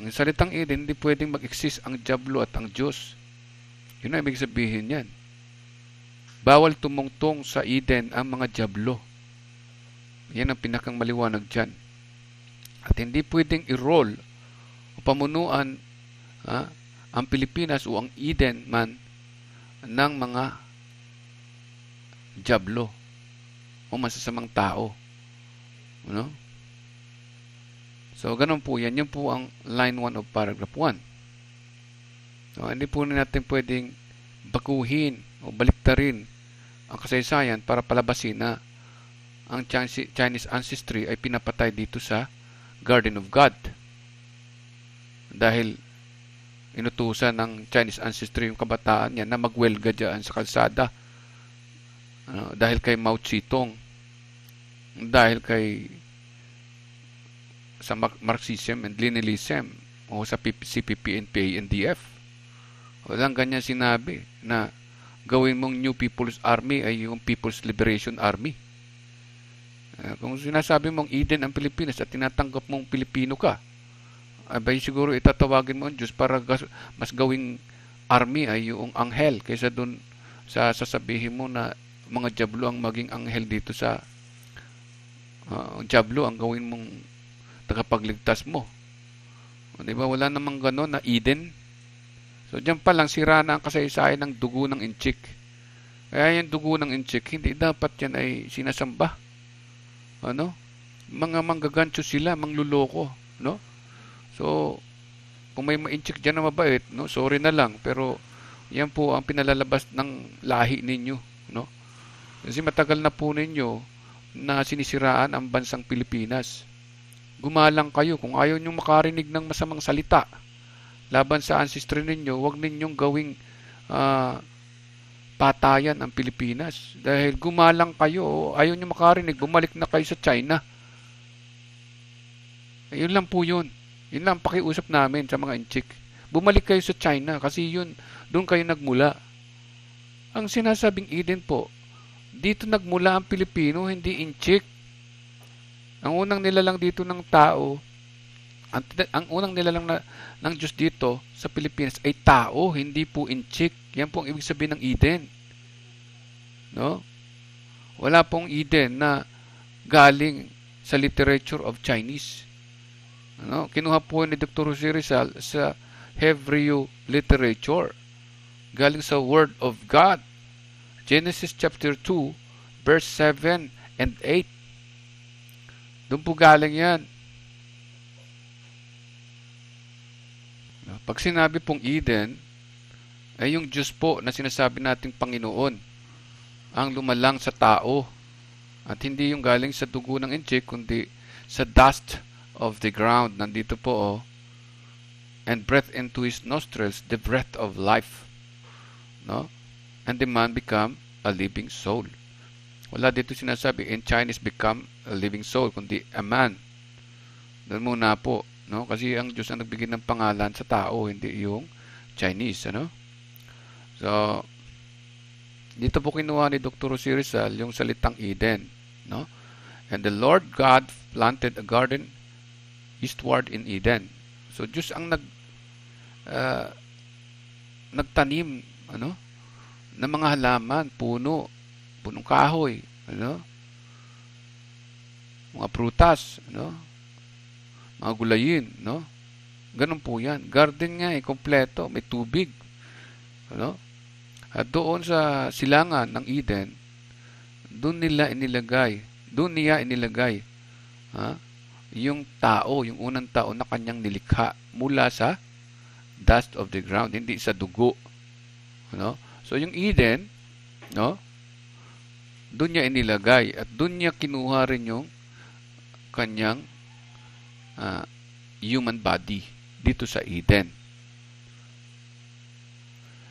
A: Ang salitang Eden, hindi pwedeng mag-exist ang Diablo at ang Diyos. Yun ang ibig sabihin yan. Bawal tumungtong sa Eden ang mga Diablo. Yan ang pinakang maliwanag dyan. At hindi pwedeng i-roll o pamunuan ha, ang Pilipinas o ang Eden man ng mga jablo o masasamang tao. Ano? So, ganun po yan. Yan po ang line 1 of paragraph 1. No, hindi po natin pwedeng bakuhin o baliktarin ang kasaysayan para palabasin na ang Chinese ancestry ay pinapatay dito sa Garden of God dahil inutusan ng Chinese ancestry yung kabataan niya na magwelga dyan sa kalsada ano, dahil kay Mao Zedong dahil kay sa Marxism and Leninism o sa CPP and PANDF walang ganyan sinabi na gawin mong New People's Army ay yung People's Liberation Army eh, kung sinasabi mong Eden ang Pilipinas at tinatanggap mong Pilipino ka abay siguro itatawagin mo ang Diyos para mas gawing army ay yung anghel kaysa dun sa sasabihin mo na mga jablo ang maging anghel dito sa uh, jablo ang gawin mong tagapagligtas mo. O, di ba? Wala namang gano'n na Eden. So, diyan pa lang sira na ang kasaysayan ng dugo ng inchik. Kaya yung dugo ng inchik, hindi dapat yan ay sinasamba. Ano? Mga manggagancho sila, mangluloko. No? So, kung may ma-incheck dyan na mabait, no, sorry na lang. Pero, yan po ang pinalalabas ng lahi ninyo. No? Kasi matagal na po ninyo na sinisiraan ang bansang Pilipinas. Gumalang kayo. Kung ayaw nyo makarinig ng masamang salita laban sa ancestry ninyo, huwag ninyong gawing uh, patayan ang Pilipinas. Dahil gumalang kayo, ayaw nyo makarinig, bumalik na kayo sa China. Ayun lang po yun. Yun lang pakiusap namin sa mga inchik. Bumalik kayo sa China kasi yun, doon kayo nagmula. Ang sinasabing Eden po, dito nagmula ang Pilipino, hindi inchik. Ang unang nilalang dito ng tao, ang, ang unang nilalang na, ng Diyos dito sa Pilipinas ay tao, hindi po inchik. Yan po ang ibig sabihin ng Eden. No? Wala pong Eden na galing sa literature of Chinese. Ano? Kinuha po ni Dr. Jose Rizal sa Hebrew literature. Galing sa Word of God. Genesis chapter 2, verse 7 and 8. Doon po galing yan. Ano? Pag sinabi pong Eden, ay yung Diyos po na sinasabi nating Panginoon ang lumalang sa tao at hindi yung galing sa dugo ng injik kundi sa dust of the ground. Nandito po, oh. And breath into his nostrils the breath of life. No? And the man become a living soul. Wala dito sinasabi in Chinese become a living soul, kundi a man. Doon muna po, no? Kasi ang Diyos ang nagbigay ng pangalan sa tao, hindi yung Chinese, ano? So, dito po kinuha ni Dr. Rosie Rizal yung salitang Eden, no? And the Lord God planted a garden eastward in Eden. So Diyos ang nag uh, nagtanim ano ng mga halaman, puno, punong kahoy, ano? Mga prutas, ano? Mga gulayin, no? Ganun po 'yan. Garden nga ay eh, kompleto, may tubig. Ano? At doon sa silangan ng Eden, doon nila inilagay, doon niya inilagay, ha? yung tao, yung unang tao na kanyang nilikha mula sa dust of the ground, hindi sa dugo. No? So yung Eden, no? Doon niya inilagay at doon niya kinuha rin yung kanyang uh, human body dito sa Eden.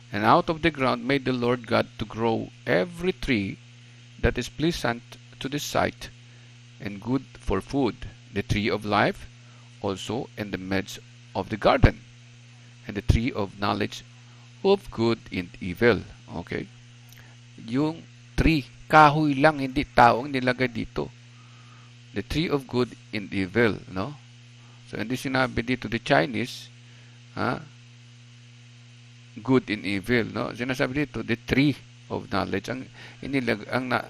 A: And out of the ground made the Lord God to grow every tree that is pleasant to the sight and good for food the tree of life also in the midst of the garden and the tree of knowledge of good and evil okay yung tree kahoy lang hindi taong nilagay dito the tree of good and evil no so hindi sinabi dito the Chinese ha good and evil no sinasabi dito the tree of knowledge ang inilag ang na,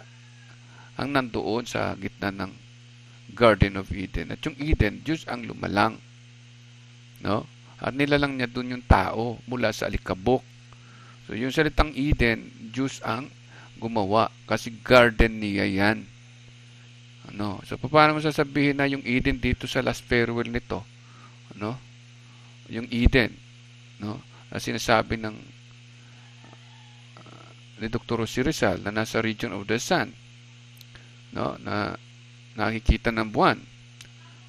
A: ang nandoon sa gitna ng Garden of Eden. At yung Eden, Diyos ang lumalang. No? At nilalang niya doon yung tao mula sa alikabok. So yung salitang Eden, Diyos ang gumawa kasi garden niya yan. Ano? So paano mo sasabihin na yung Eden dito sa last farewell nito? Ano? Yung Eden, no? Na sinasabi ng uh, ni Dr. Rosy Rizal na nasa region of the sun. No, na nakikita ng buwan.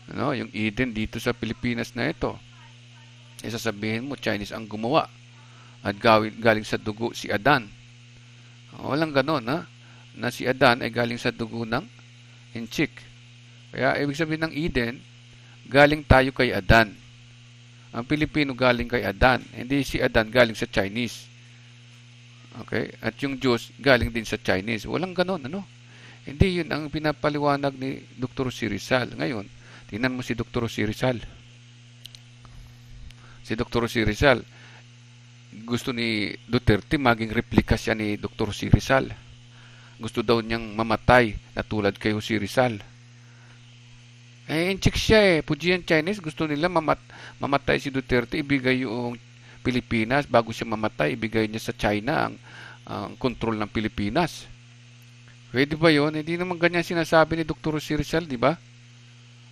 A: Ano, yung Eden dito sa Pilipinas na ito. E sasabihin mo, Chinese ang gumawa. At gawin, galing sa dugo si Adan. Walang ganon, ha? Na si Adan ay galing sa dugo ng inchik. Kaya ibig sabihin ng Eden, galing tayo kay Adan. Ang Pilipino galing kay Adan. Hindi si Adan galing sa Chinese. Okay? At yung Diyos galing din sa Chinese. Walang ganon, ano? Hindi yun ang pinapaliwanag ni Dr. Si Rizal. Ngayon, tingnan mo si Dr. Si Rizal. Si Dr. Si Rizal, gusto ni Duterte maging replika siya ni Dr. Si Rizal. Gusto daw niyang mamatay na tulad kay Jose Rizal. Eh, inchik siya eh. Pujian Chinese, gusto nila mamat mamatay si Duterte, ibigay yung Pilipinas bago siya mamatay, ibigay niya sa China ang, ang control ng Pilipinas. Pwede ba yon? Hindi naman ganyan sinasabi ni Dr. Si Rizal, di ba?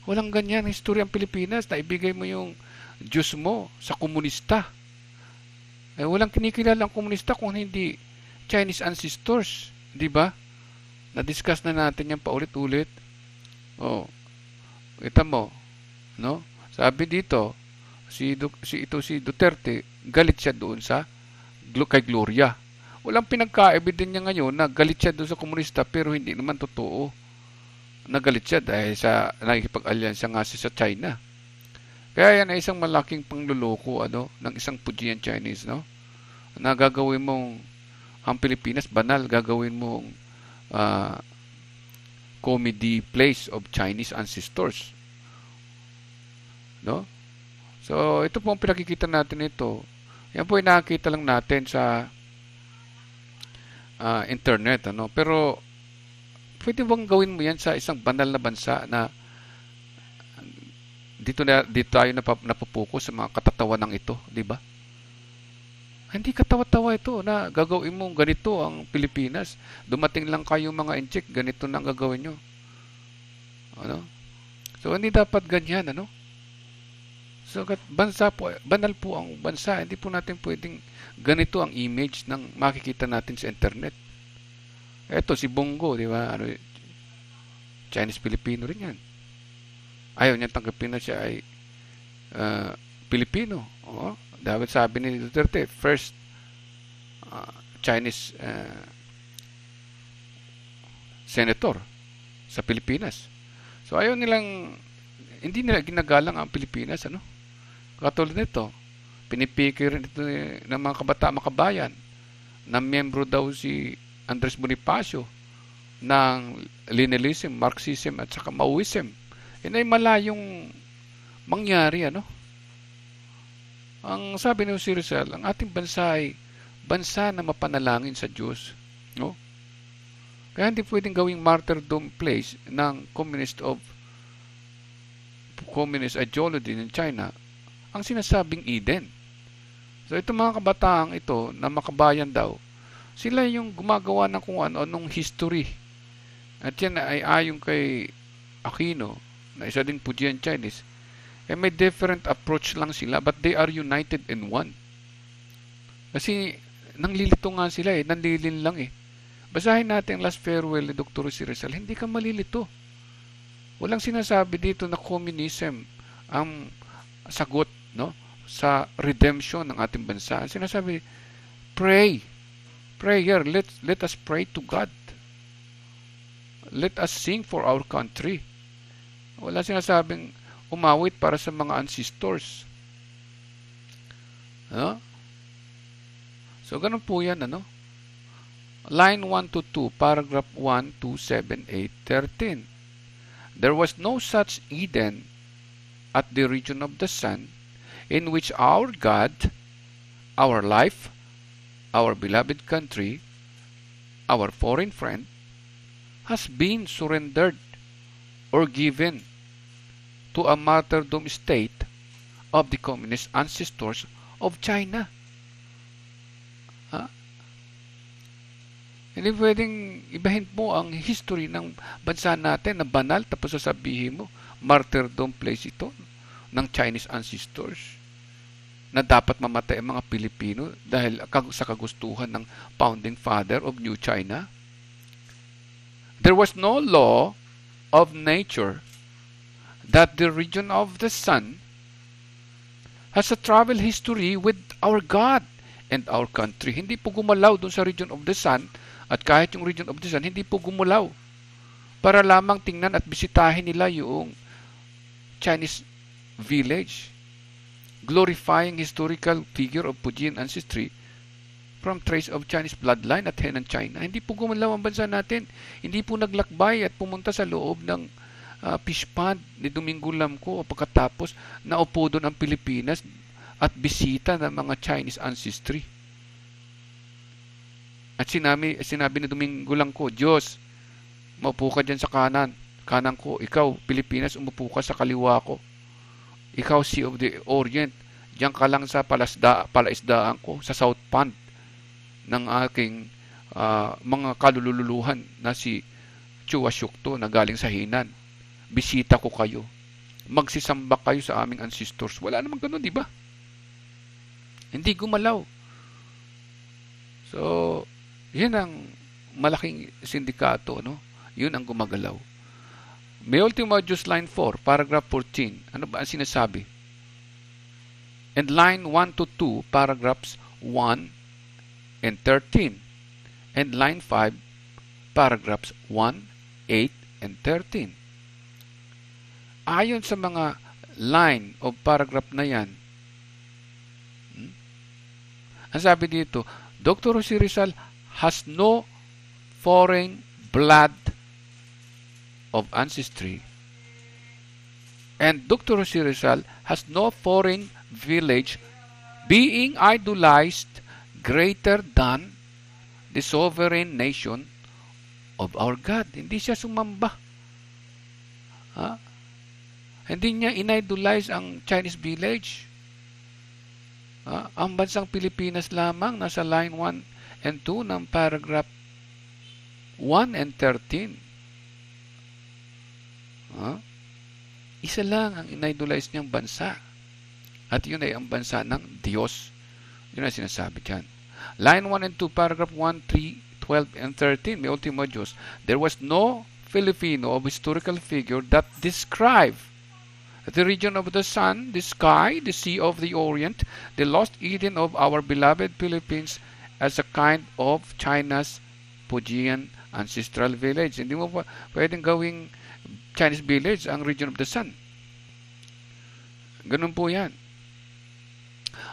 A: Walang ganyan. History ang Pilipinas na ibigay mo yung Diyos mo sa komunista. Eh, walang kinikilala ang komunista kung hindi Chinese ancestors, di ba? Na-discuss na natin yan paulit-ulit. Oh, kita mo, no? Sabi dito, si, si ito si Duterte, galit siya doon sa kay Gloria. Walang pinagka din niya ngayon na galit siya doon sa komunista pero hindi naman totoo. Nagalit siya dahil sa nakikipag-alyansa nga siya sa China. Kaya yan ay isang malaking pangluloko ano, ng isang Pujian Chinese. No? Na gagawin mong ang Pilipinas banal, gagawin mong uh, comedy place of Chinese ancestors. No? So, ito po ang pinakikita natin ito. Yan po ay nakikita lang natin sa uh, internet ano pero pwede bang gawin mo yan sa isang banal na bansa na dito na dito tayo na napupuko sa mga katatawanan ito, di ba? Ah, hindi katawa-tawa ito na gagawin mo ganito ang Pilipinas. Dumating lang kayo mga incheck, ganito na ang gagawin nyo. Ano? So, hindi dapat ganyan, ano? Sagat so, bansa po, banal po ang bansa. Hindi po natin pwedeng ganito ang image ng makikita natin sa internet. Ito, si Bongo, di ba? Ano, Chinese Filipino rin yan. Ayaw niya tanggapin na siya ay uh, Pilipino. Oo. Oh, Dapat sabi ni Duterte, first uh, Chinese uh, senator sa Pilipinas. So ayaw nilang hindi nila ginagalang ang Pilipinas ano Katulad nito, pinipikir nito eh, ng mga kabata makabayan na miyembro daw si Andres Bonifacio ng Leninism, Marxism at saka Maoism. Yan ay malayong mangyari ano. Ang sabi ni si Rizal, ang ating bansa ay bansa na mapanalangin sa Diyos. No? Kaya hindi pwedeng gawing martyrdom place ng communist of communist ideology in China ang sinasabing Eden. So itong mga kabataang ito na makabayan daw, sila yung gumagawa ng kung ano nung history. At yan ay ayon kay Aquino, na isa ding Pujian Chinese, eh may different approach lang sila but they are united in one. Kasi nanglilito nga sila eh, nanlilin lang eh. Basahin natin ang last farewell ni Dr. Si Rizal, hindi ka malilito. Walang sinasabi dito na communism ang sagot no? sa redemption ng ating bansa. Ang sinasabi, pray. Prayer. Let, let us pray to God. Let us sing for our country. Wala sinasabing umawit para sa mga ancestors. Ano? So, ganun po yan, ano? Line 1 to 2, paragraph 1, 2, 7, 8, 13. There was no such Eden at the region of the sun, in which our God, our life, our beloved country, our foreign friend, has been surrendered or given to a martyrdom state of the communist ancestors of China. Ha? Hindi pwedeng ibahin mo ang history ng bansa natin na banal tapos sasabihin mo martyrdom place ito ng Chinese ancestors na dapat mamatay ang mga Pilipino dahil sa kagustuhan ng founding father of New China? There was no law of nature that the region of the sun has a travel history with our God and our country. Hindi po gumalaw dun sa region of the sun at kahit yung region of the sun, hindi po gumulaw para lamang tingnan at bisitahin nila yung Chinese village glorifying historical figure of Fujian ancestry from trace of Chinese bloodline at Henan, China. Hindi po gumalaw ang bansa natin. Hindi po naglakbay at pumunta sa loob ng uh, ah, fish pond ni Domingo Lamco o pagkatapos naupo doon ang Pilipinas at bisita ng mga Chinese ancestry. At sinabi, sinabi ni Domingo Lamco, Diyos, maupo ka dyan sa kanan. Kanan ko, ikaw, Pilipinas, umupo ka sa kaliwa ko. Ikaw, Sea of the Orient, diyan ka lang sa palasda, palaisdaan ko, sa South Pond ng aking uh, mga kalululuhan na si Chuwashukto na galing sa Hinan. Bisita ko kayo. Magsisamba kayo sa aming ancestors. Wala namang ganun, di ba? Hindi gumalaw. So, yun ang malaking sindikato, no? Yun ang gumagalaw. May ultimo module line 4, paragraph 14. Ano ba ang sinasabi? And line 1 to 2, paragraphs 1 and 13. And line 5, paragraphs 1, 8, and 13. Ayon sa mga line o paragraph na yan, hmm? ang sabi dito, Dr. Jose Rizal has no foreign blood of ancestry. And Dr. Jose Rizal has no foreign village being idolized greater than the sovereign nation of our God. Hindi siya sumamba. Ha? Hindi niya inidolize ang Chinese village. Ha? Ang bansang Pilipinas lamang nasa line 1 and 2 ng paragraph 1 and 13 Huh? Isa lang ang inidolize niyang bansa. At yun ay ang bansa ng Diyos. Yun ang sinasabi dyan. Line 1 and 2, paragraph 1, 3, 12, and 13, may ultimo Diyos. There was no Filipino of historical figure that describe the region of the sun, the sky, the sea of the Orient, the lost Eden of our beloved Philippines as a kind of China's Pujian ancestral village. Hindi mo pa pwedeng gawing Chinese village ang region of the sun. Ganun po yan.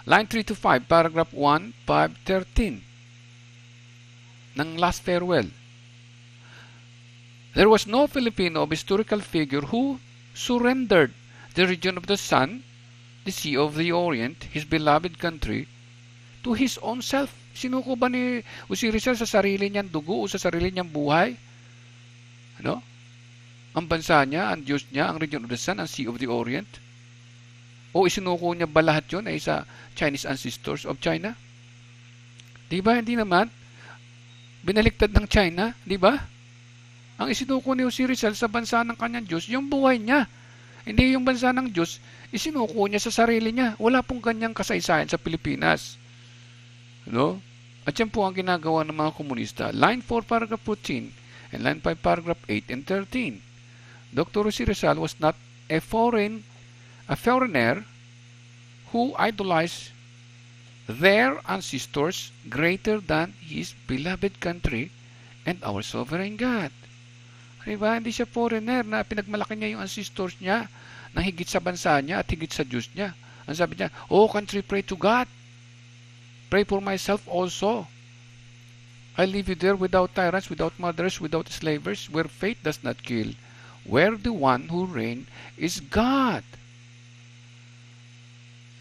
A: Line 3 to 5, paragraph 1, 5, 13 ng last farewell. There was no Filipino of historical figure who surrendered the region of the sun, the sea of the Orient, his beloved country, to his own self. Sinuko ba ni Osiris sa sarili niyang dugo o sa sarili niyang buhay? Ano? ang bansa niya, ang Diyos niya, ang region of the sun, ang Sea of the Orient? O isinuko niya ba lahat yun ay sa Chinese ancestors of China? Di ba? Hindi naman. Binaliktad ng China, di ba? Ang isinuko ni Jose Rizal sa bansa ng kanyang Diyos, yung buhay niya. Hindi yung bansa ng Diyos, isinuko niya sa sarili niya. Wala pong ganyang kasaysayan sa Pilipinas. No? At yan po ang ginagawa ng mga komunista. Line 4, paragraph 14, and line 5, paragraph 8 and 13. Dr. Rusi Rizal was not a foreign, a foreigner who idolized their ancestors greater than his beloved country and our sovereign God. Diba? Hindi siya foreigner na pinagmalaki niya yung ancestors niya na higit sa bansa niya at higit sa Diyos niya. Ang sabi niya, Oh country, pray to God. Pray for myself also. I leave you there without tyrants, without murderers, without slavers, where fate does not kill, where the one who reign is God.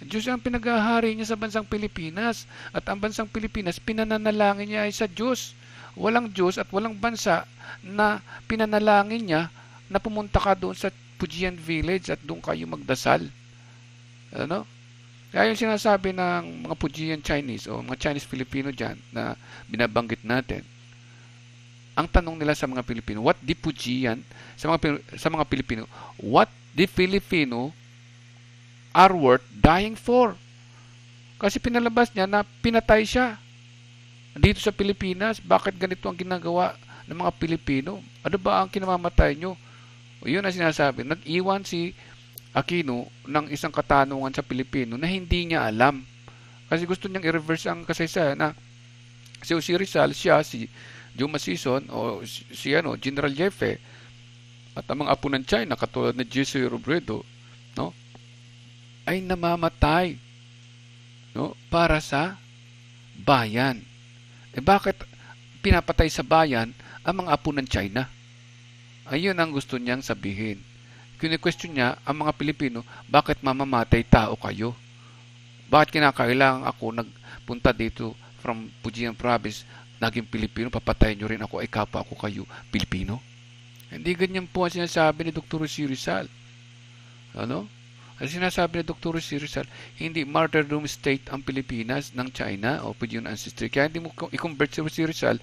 A: Diyos ang pinaghahari niya sa bansang Pilipinas at ang bansang Pilipinas pinananalangin niya ay sa Diyos. Walang Diyos at walang bansa na pinanalangin niya na pumunta ka doon sa Pujian Village at doon kayo magdasal. Ano? Kaya yung sinasabi ng mga Pujian Chinese o mga Chinese Filipino dyan na binabanggit natin, ang tanong nila sa mga Pilipino, what the Pujian, sa mga, sa mga Pilipino, what the Filipino are worth dying for? Kasi pinalabas niya na pinatay siya dito sa Pilipinas. Bakit ganito ang ginagawa ng mga Pilipino? Ano ba ang kinamamatay nyo? O yun ang sinasabi. Nag-iwan si Aquino ng isang katanungan sa Pilipino na hindi niya alam. Kasi gusto niyang i-reverse ang kasaysayan na si Osiris Rizal, siya, si Juma Season o si ano, General Jefe at ang mga apo ng China katulad ni Jesse Robredo no ay namamatay no para sa bayan. Eh bakit pinapatay sa bayan ang mga apo ng China? Ayun ang gusto niyang sabihin. Kine-question niya ang mga Pilipino, bakit mamamatay tao kayo? Bakit kinakailangan ako nagpunta dito from Pujian Province naging Pilipino, papatayin nyo rin ako, ay eh, kapwa ako kayo, Pilipino. Hindi ganyan po ang sinasabi ni Dr. C. Rizal. Ano? Ang sinasabi ni Dr. C. Rizal, hindi martyrdom state ang Pilipinas ng China o pwede yun ancestry. Kaya hindi mo i-convert si Rizal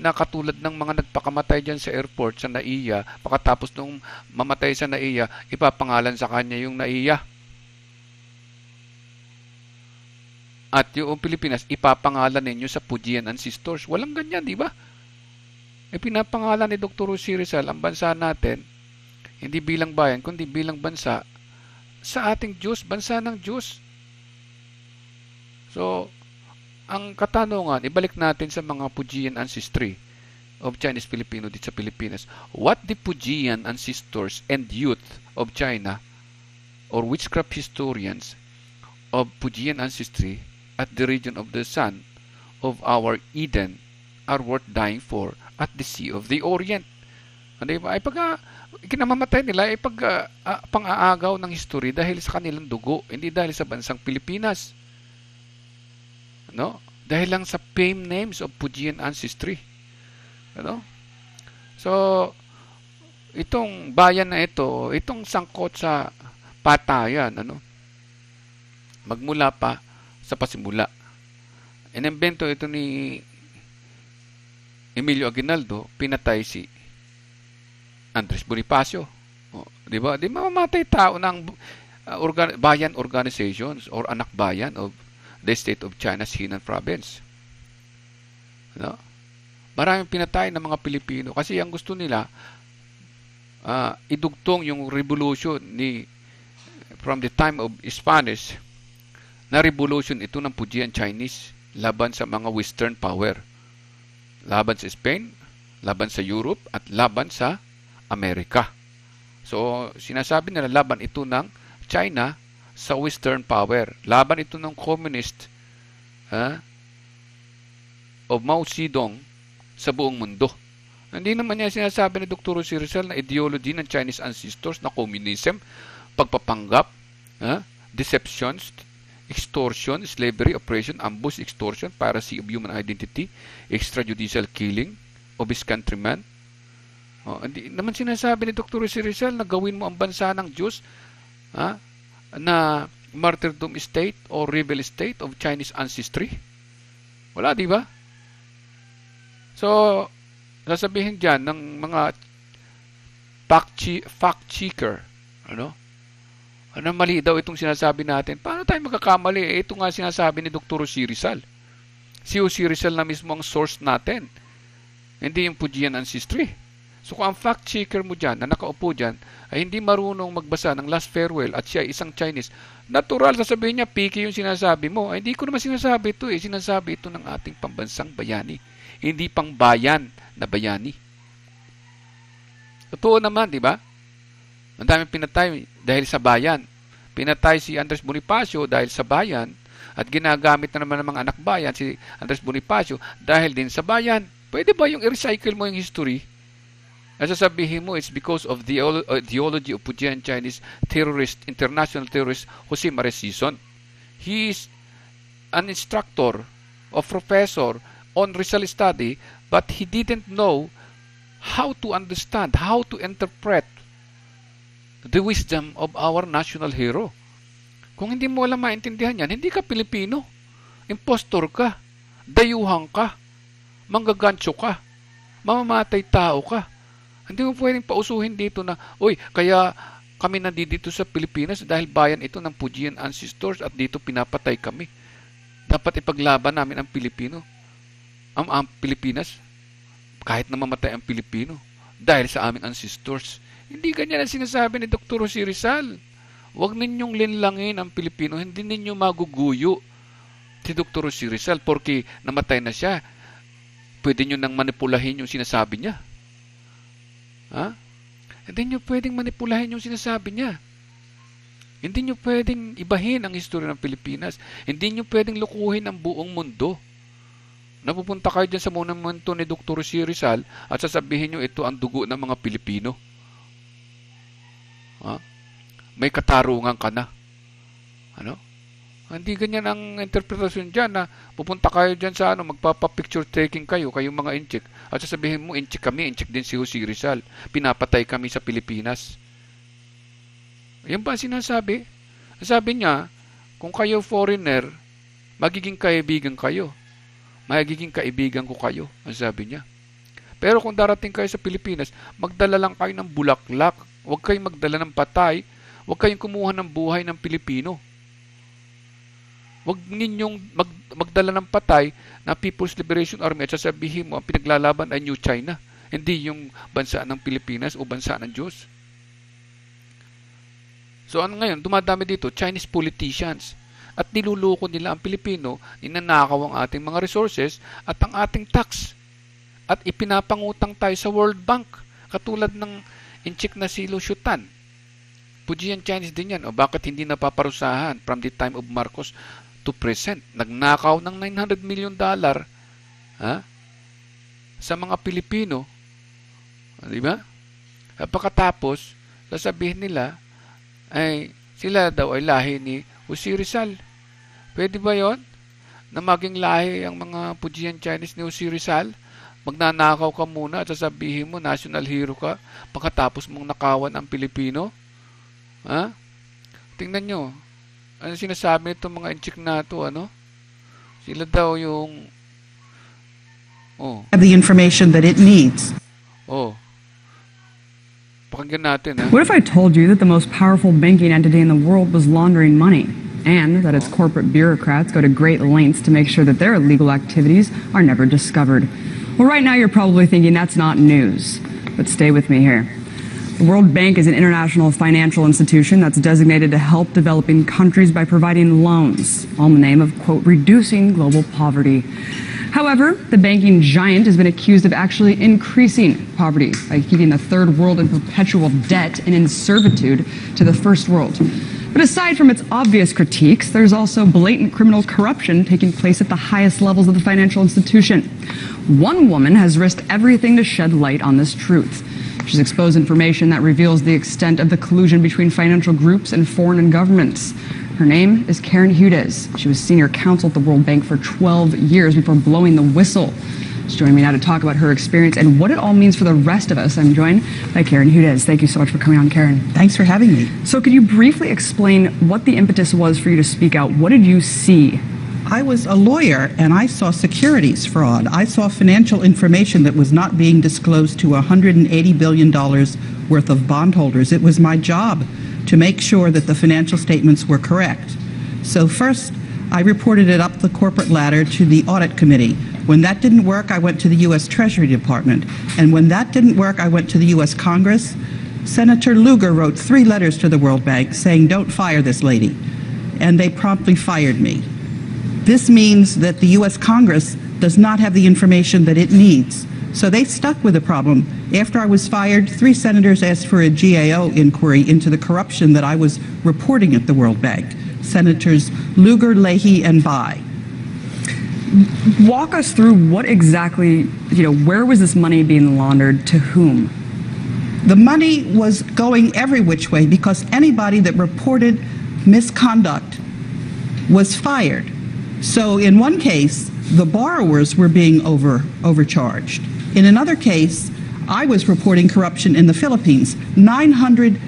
A: na katulad ng mga nagpakamatay dyan sa airport sa Naiya, pagkatapos nung mamatay sa Naiya, ipapangalan sa kanya yung Naiya. at yung Pilipinas, ipapangalan ninyo sa Pujian Ancestors. Walang ganyan, di ba? E pinapangalan ni Dr. Jose Rizal ang bansa natin, hindi bilang bayan, kundi bilang bansa, sa ating Diyos, bansa ng Diyos. So, ang katanungan, ibalik natin sa mga Pujian ancestry of Chinese Filipino dito sa Pilipinas. What the Pujian ancestors and youth of China or witchcraft historians of Pujian ancestry at the region of the sun of our Eden are worth dying for at the Sea of the Orient. Ano ba? Ay pagka ah, kinamamatay nila ay pag uh, uh, pang-aagaw ng history dahil sa kanilang dugo, hindi dahil sa bansang Pilipinas. No? Dahil lang sa fame names of Pujian ancestry. Ano? So, itong bayan na ito, itong sangkot sa patayan, ano? Magmula pa sa pasimula. Inembento ito ni Emilio Aguinaldo, pinatay si Andres Bonifacio. O, di ba? Di mamatay tao ng uh, organ- bayan organizations or anak bayan of the state of China's Henan province. No? Maraming pinatay ng mga Pilipino kasi ang gusto nila uh, idugtong yung revolution ni from the time of Spanish na revolution ito ng Pujian Chinese laban sa mga Western power. Laban sa Spain, laban sa Europe, at laban sa Amerika. So, sinasabi nila laban ito ng China sa Western power. Laban ito ng communist ha, of Mao Zedong sa buong mundo. Hindi naman niya sinasabi ni Dr. Si na ideology ng Chinese ancestors na communism, pagpapanggap, ha, deceptions, extortion, slavery, oppression, ambush, extortion, piracy of human identity, extrajudicial killing of his countrymen. Oh, hindi naman sinasabi ni Dr. Si Rizal na gawin mo ang bansa ng Diyos ha, na martyrdom state or rebel state of Chinese ancestry. Wala, di ba? So, sasabihin dyan ng mga fact, fact checker, ano, ano mali daw itong sinasabi natin? Paano tayo magkakamali? Eh, ito nga sinasabi ni Dr. C. Rizal. Si O.C. Rizal na mismo ang source natin. Hindi yung Pujian Ancestry. So kung ang fact checker mo dyan, na nakaupo dyan, ay hindi marunong magbasa ng last farewell at siya ay isang Chinese, natural sasabihin niya, piki yung sinasabi mo. Ay, hindi ko naman sinasabi ito eh. Sinasabi ito ng ating pambansang bayani. Hindi pang bayan na bayani. Totoo naman, di ba? Ang daming pinatay dahil sa bayan. Pinatay si Andres Bonifacio dahil sa bayan at ginagamit na naman ng mga anak bayan si Andres Bonifacio dahil din sa bayan. Pwede ba yung i-recycle mo yung history? At sasabihin mo, it's because of the ideology uh, of Pujian Chinese terrorist, international terrorist Jose Mares Sison. He is an instructor or professor on Rizal study, but he didn't know how to understand, how to interpret the wisdom of our national hero. Kung hindi mo alam maintindihan yan, hindi ka Pilipino. Impostor ka. Dayuhang ka. Manggagancho ka. Mamamatay tao ka. Hindi mo pwedeng pausuhin dito na, Uy, kaya kami nandito sa Pilipinas dahil bayan ito ng Pujian ancestors at dito pinapatay kami. Dapat ipaglaban namin ang Pilipino. Ang, ang Pilipinas. Kahit na mamatay ang Pilipino. Dahil sa aming ancestors hindi ganyan ang sinasabi ni Dr. Si Rizal. Huwag ninyong linlangin ang Pilipino, hindi ninyo maguguyo si Dr. Si Rizal porque namatay na siya. Pwede nyo nang manipulahin yung sinasabi niya. Ha? Hindi nyo pwedeng manipulahin yung sinasabi niya. Hindi nyo pwedeng ibahin ang istorya ng Pilipinas. Hindi nyo pwedeng lukuhin ang buong mundo. Napupunta kayo dyan sa monumento ni Dr. Si Rizal at sasabihin nyo ito ang dugo ng mga Pilipino. Ha? Ah? May katarungan ka na. Ano? Hindi ganyan ang interpretasyon dyan na pupunta kayo dyan sa ano, magpapa-picture taking kayo, kayong mga inchik. At sasabihin mo, inchik kami, inchik din si Jose Rizal. Pinapatay kami sa Pilipinas. Yan ba sinasabi? Sabi niya, kung kayo foreigner, magiging kaibigan kayo. Magiging kaibigan ko kayo, ang sabi niya. Pero kung darating kayo sa Pilipinas, magdala lang kayo ng bulaklak Huwag kayong magdala ng patay. Huwag kayong kumuha ng buhay ng Pilipino. Huwag ninyong mag, magdala ng patay na People's Liberation Army at sasabihin mo ang pinaglalaban ay New China, hindi yung bansa ng Pilipinas o bansa ng Diyos. So ano ngayon, dumadami dito Chinese politicians at niluluko nila ang Pilipino, ninanakaw ang ating mga resources at ang ating tax. At ipinapangutang tayo sa World Bank katulad ng incheck na si Lu Shutan. Pujian Chinese din yan. O bakit hindi napaparusahan from the time of Marcos to present? Nagnakaw ng 900 million dollar ha? sa mga Pilipino. Di ba? Pagkatapos, sasabihin nila, ay sila daw ay lahi ni Jose Rizal. Pwede ba yon? Na maging lahi ang mga Pujian Chinese ni Jose Rizal? Magnanakaw ka muna at sasabihin mo national hero ka pagkatapos mong nakawan ang Pilipino? Ha? Tingnan nyo. Ano sinasabi nito mga inchik na ito, ano? Sila daw yung... Oh. The
B: information that it
C: needs.
A: Oh. Pakinggan natin, ha? What if I
C: told you that the most powerful banking entity in the world was laundering money? and that its oh. corporate bureaucrats go to great lengths to make sure that their illegal activities are never discovered. Well, right now you're probably thinking that's not news, but stay with me here. The World Bank is an international financial institution that's designated to help developing countries by providing loans, all in the name of, quote, reducing global poverty. However, the banking giant has been accused of actually increasing poverty by keeping the third world in perpetual debt and in servitude to the first world. But aside from its obvious critiques, there's also blatant criminal corruption taking place at the highest levels of the financial institution. One woman has risked everything to shed light on this truth. She's exposed information that reveals the extent of the collusion between financial groups and foreign governments. Her name is Karen Hudes. She was senior counsel at the World Bank for 12 years before blowing the whistle. She's joining me now to talk about her experience and what it all means for the rest of us. I'm joined by Karen Hudes. Thank you so much for coming on, Karen. Thanks for having me. So, could you briefly explain what the impetus was for you to speak out? What did you see I
B: was a lawyer and I saw securities fraud. I saw financial information that was not being disclosed to $180 billion worth of bondholders. It was my job to make sure that the financial statements were correct. So, first, I reported it up the corporate ladder to the audit committee. When that didn't work, I went to the U.S. Treasury Department. And when that didn't work, I went to the U.S. Congress. Senator Lugar wrote three letters to the World Bank saying, Don't fire this lady. And they promptly fired me. This means that the U.S. Congress does not have the information that it needs. So they stuck with the problem. After I was fired, three senators asked for a GAO inquiry into the corruption that I was reporting at the World Bank. Senators Lugar, Leahy, and Bai.
C: Walk us through what exactly, you know, where was this money being laundered, to whom? The money was going every which way because
B: anybody that reported misconduct was fired. So in one case, the borrowers were being over overcharged. In another case, I was reporting corruption in the Philippines. 900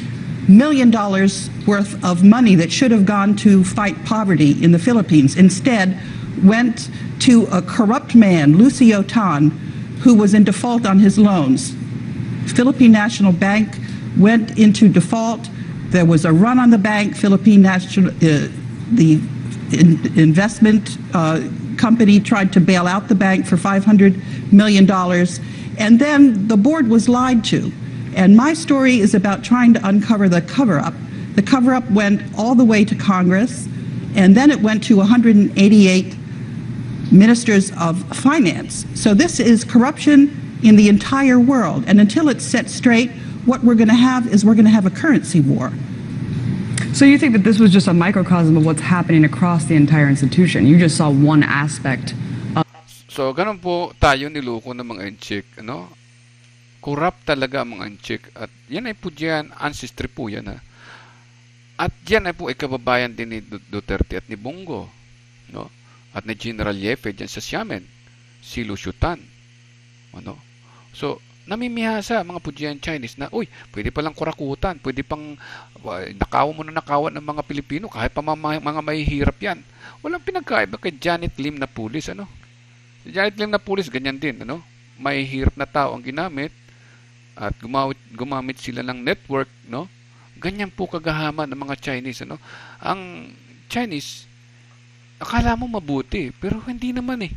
B: million dollars worth of money that should have gone to fight poverty in the Philippines instead went to a corrupt man, Lucio Tan, who was in default on his loans. Philippine National Bank went into default. There was a run on the bank. Philippine National, uh, the in, investment uh, company tried to bail out the bank for $500 million, and then the board was lied to. And my story is about trying to uncover the cover up. The cover up went all the way to Congress, and then it went to 188 ministers of finance. So this is corruption in the entire world. And until it's set straight, what we're going to have is we're going to have a currency war.
C: So you think that this was just a microcosm of what's happening across the entire institution? You just saw one aspect. Of
A: so ganun po tayo niloko ng mga uncheck, ano? Corrupt talaga ang mga uncheck at yan ay po diyan ancestry po yan ha. Ah. At yan ay po ay kababayan din ni Duterte at ni Bongo, no? At ni General Yefe diyan sa Siamen, si Lucio Tan. Ano? So, namimihasa mga Pujian Chinese na, uy, pwede palang kurakutan, pwede pang uh, ah, nakawan mo na nakawan ng mga Pilipino kahit pa mga, mga mahihirap yan. Walang pinagkaiba kay Janet Lim na pulis, ano? Si Janet Lim na pulis, ganyan din, ano? Mahihirap na tao ang ginamit at gumamit, gumamit sila ng network, no? Ganyan po kagahaman ng mga Chinese, ano? Ang Chinese, akala mo mabuti, pero hindi naman eh.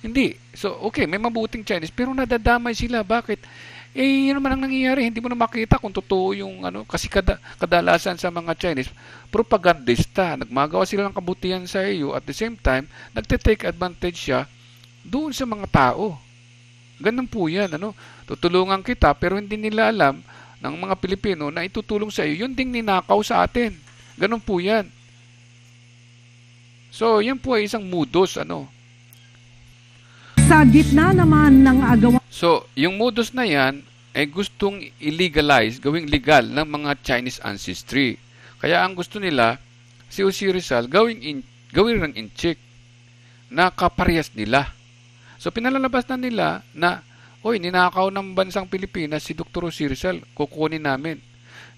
A: Hindi. So, okay, may mabuting Chinese, pero nadadamay sila. Bakit? Eh, yun naman ang nangyayari. Hindi mo na makita kung totoo yung ano. Kasi kada, kadalasan sa mga Chinese, propagandista. Nagmagawa sila ng kabutihan sa iyo. At the same time, nagte-take advantage siya doon sa mga tao. Ganun po yan. Ano? Tutulungan kita, pero hindi nila alam ng mga Pilipino na itutulong sa iyo. Yun ding ninakaw sa atin. Ganun po yan. So, yan po ay isang mudos. Ano? Sa gitna naman ng agawan... So, yung modus na yan ay gustong illegalize, gawing legal ng mga Chinese ancestry. Kaya ang gusto nila, si Usi Rizal, gawing, in, gawin ng inchik na kaparehas nila. So, pinalalabas na nila na, Oy, ninakaw ng bansang Pilipinas si Dr. Usi Rizal, kukunin namin.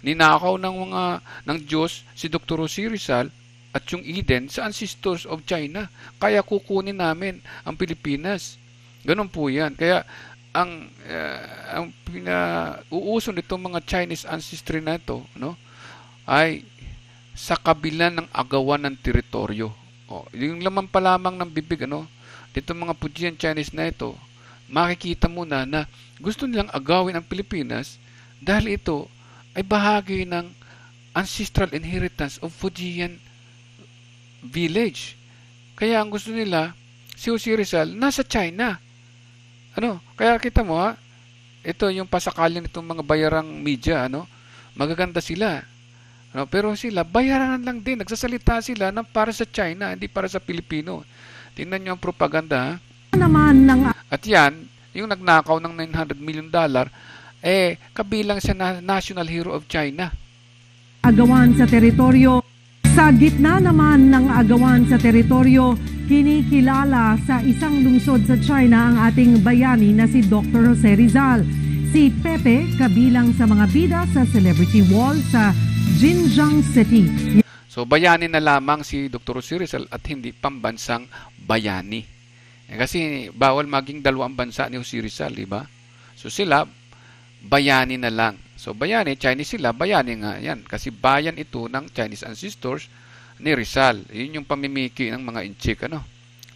A: Ninakaw ng mga ng Diyos si Dr. Usi Rizal, at yung Eden sa ancestors of China. Kaya kukunin namin ang Pilipinas. Ganun po 'yan. Kaya ang uh, ang pinauuso nitong mga Chinese ancestry na ito, no? Ay sa kabila ng agawan ng teritoryo. Oh, yung laman pa lamang ng bibig, ano? Dito mga Pujian Chinese na ito, makikita mo na na gusto nilang agawin ang Pilipinas dahil ito ay bahagi ng ancestral inheritance of Fujian village. Kaya ang gusto nila, si Jose Rizal, nasa China. Ano? Kaya kita mo ha, ito yung pasakalan nitong mga bayarang media, ano? Magaganda sila. Ano? Pero sila, bayaran lang din. Nagsasalita sila ng para sa China, hindi para sa Pilipino. Tingnan nyo ang propaganda. Ha? Ano naman ng... At yan, yung nagnakaw ng 900 million dollar, eh, kabilang siya na National Hero of China.
B: Agawan sa teritoryo sa gitna naman ng agawan sa teritoryo, kinikilala sa isang lungsod sa China ang ating bayani na si Dr. Jose Rizal. Si Pepe kabilang sa mga bida sa Celebrity Wall sa
C: Jinjiang City.
A: So bayani na lamang si Dr. Jose Rizal at hindi pambansang bayani. Eh, kasi bawal maging dalawang bansa ni Jose Rizal, di ba? So sila, bayani na lang. So, bayani, Chinese sila, bayani nga yan. Kasi bayan ito ng Chinese ancestors ni Rizal. Yun yung pamimiki ng mga Inchik, ano?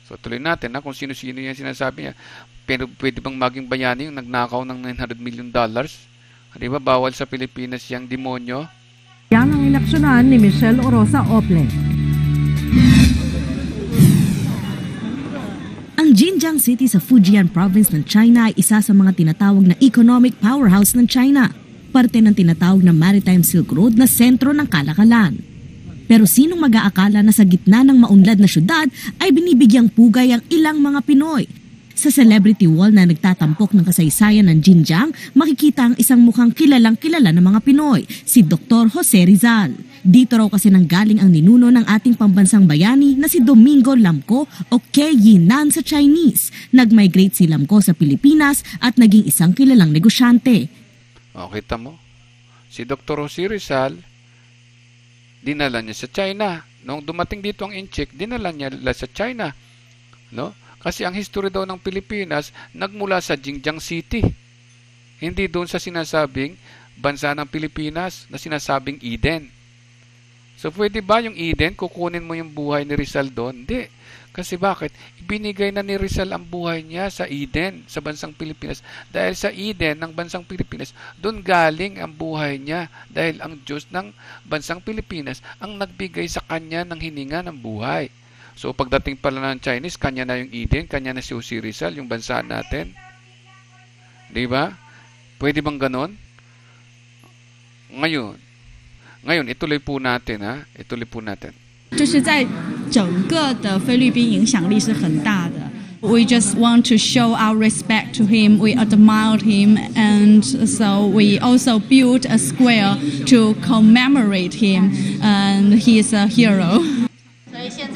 A: So, tuloy natin na kung sino-sino yan sinasabi niya. Pero pwede bang maging bayani yung nagnakaw ng 900 million dollars? Di ba bawal sa Pilipinas yung demonyo?
C: Yan ang inaksyonan ni Michelle Orosa Ople. Ang Jinjiang City sa Fujian Province ng China ay isa sa mga tinatawag na economic powerhouse ng China parte ng tinatawag na Maritime Silk Road na sentro ng kalakalan. Pero sinong mag-aakala na sa gitna ng maunlad na syudad ay binibigyang pugay ang ilang mga Pinoy? Sa celebrity wall na nagtatampok ng kasaysayan ng Jinjiang, makikita ang isang mukhang kilalang kilala ng mga Pinoy, si Dr. Jose Rizal. Dito raw kasi nanggaling ang ninuno ng ating pambansang bayani na si Domingo Lamco o Kei Yinan sa Chinese. Nag-migrate si Lamco sa Pilipinas at naging isang kilalang negosyante.
A: O, oh, kita mo? Si Dr. Jose Rizal, dinala niya sa China. Noong dumating dito ang incheck, dinala niya sa China. No? Kasi ang history daw ng Pilipinas, nagmula sa Jingjiang City. Hindi doon sa sinasabing bansa ng Pilipinas na sinasabing Eden. So, pwede ba yung Eden, kukunin mo yung buhay ni Rizal doon? Hindi. Kasi bakit? Ibinigay na ni Rizal ang buhay niya sa Eden, sa bansang Pilipinas. Dahil sa Eden ng bansang Pilipinas, doon galing ang buhay niya. Dahil ang Diyos ng bansang Pilipinas ang nagbigay sa kanya ng hininga ng buhay. So pagdating pala ng Chinese, kanya na yung Eden, kanya na si Jose Rizal, yung bansa natin. Di ba? Pwede bang ganon? Ngayon, ngayon, ituloy po natin ha. Ituloy po natin.
C: 就是在整个的菲律宾影响力是很大的。We just want to show our respect to him. We admired him, and so we also built a square to commemorate
A: him. And he is a hero.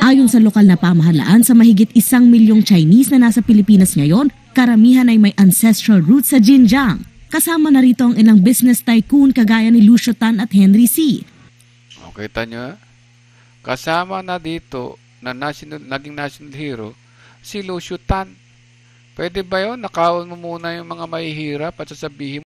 C: Ayon sa lokal na pamahalaan, sa mahigit isang milyong Chinese na nasa Pilipinas ngayon, karamihan ay may ancestral roots sa Jinjiang. Kasama na rito ang ilang business tycoon kagaya ni Lucio Tan at Henry C.
A: Okay, Tanya. Kasama na dito na national, naging national hero si Lucio Tan. Pwede ba yon Nakaon mo muna yung mga mahihirap at sasabihin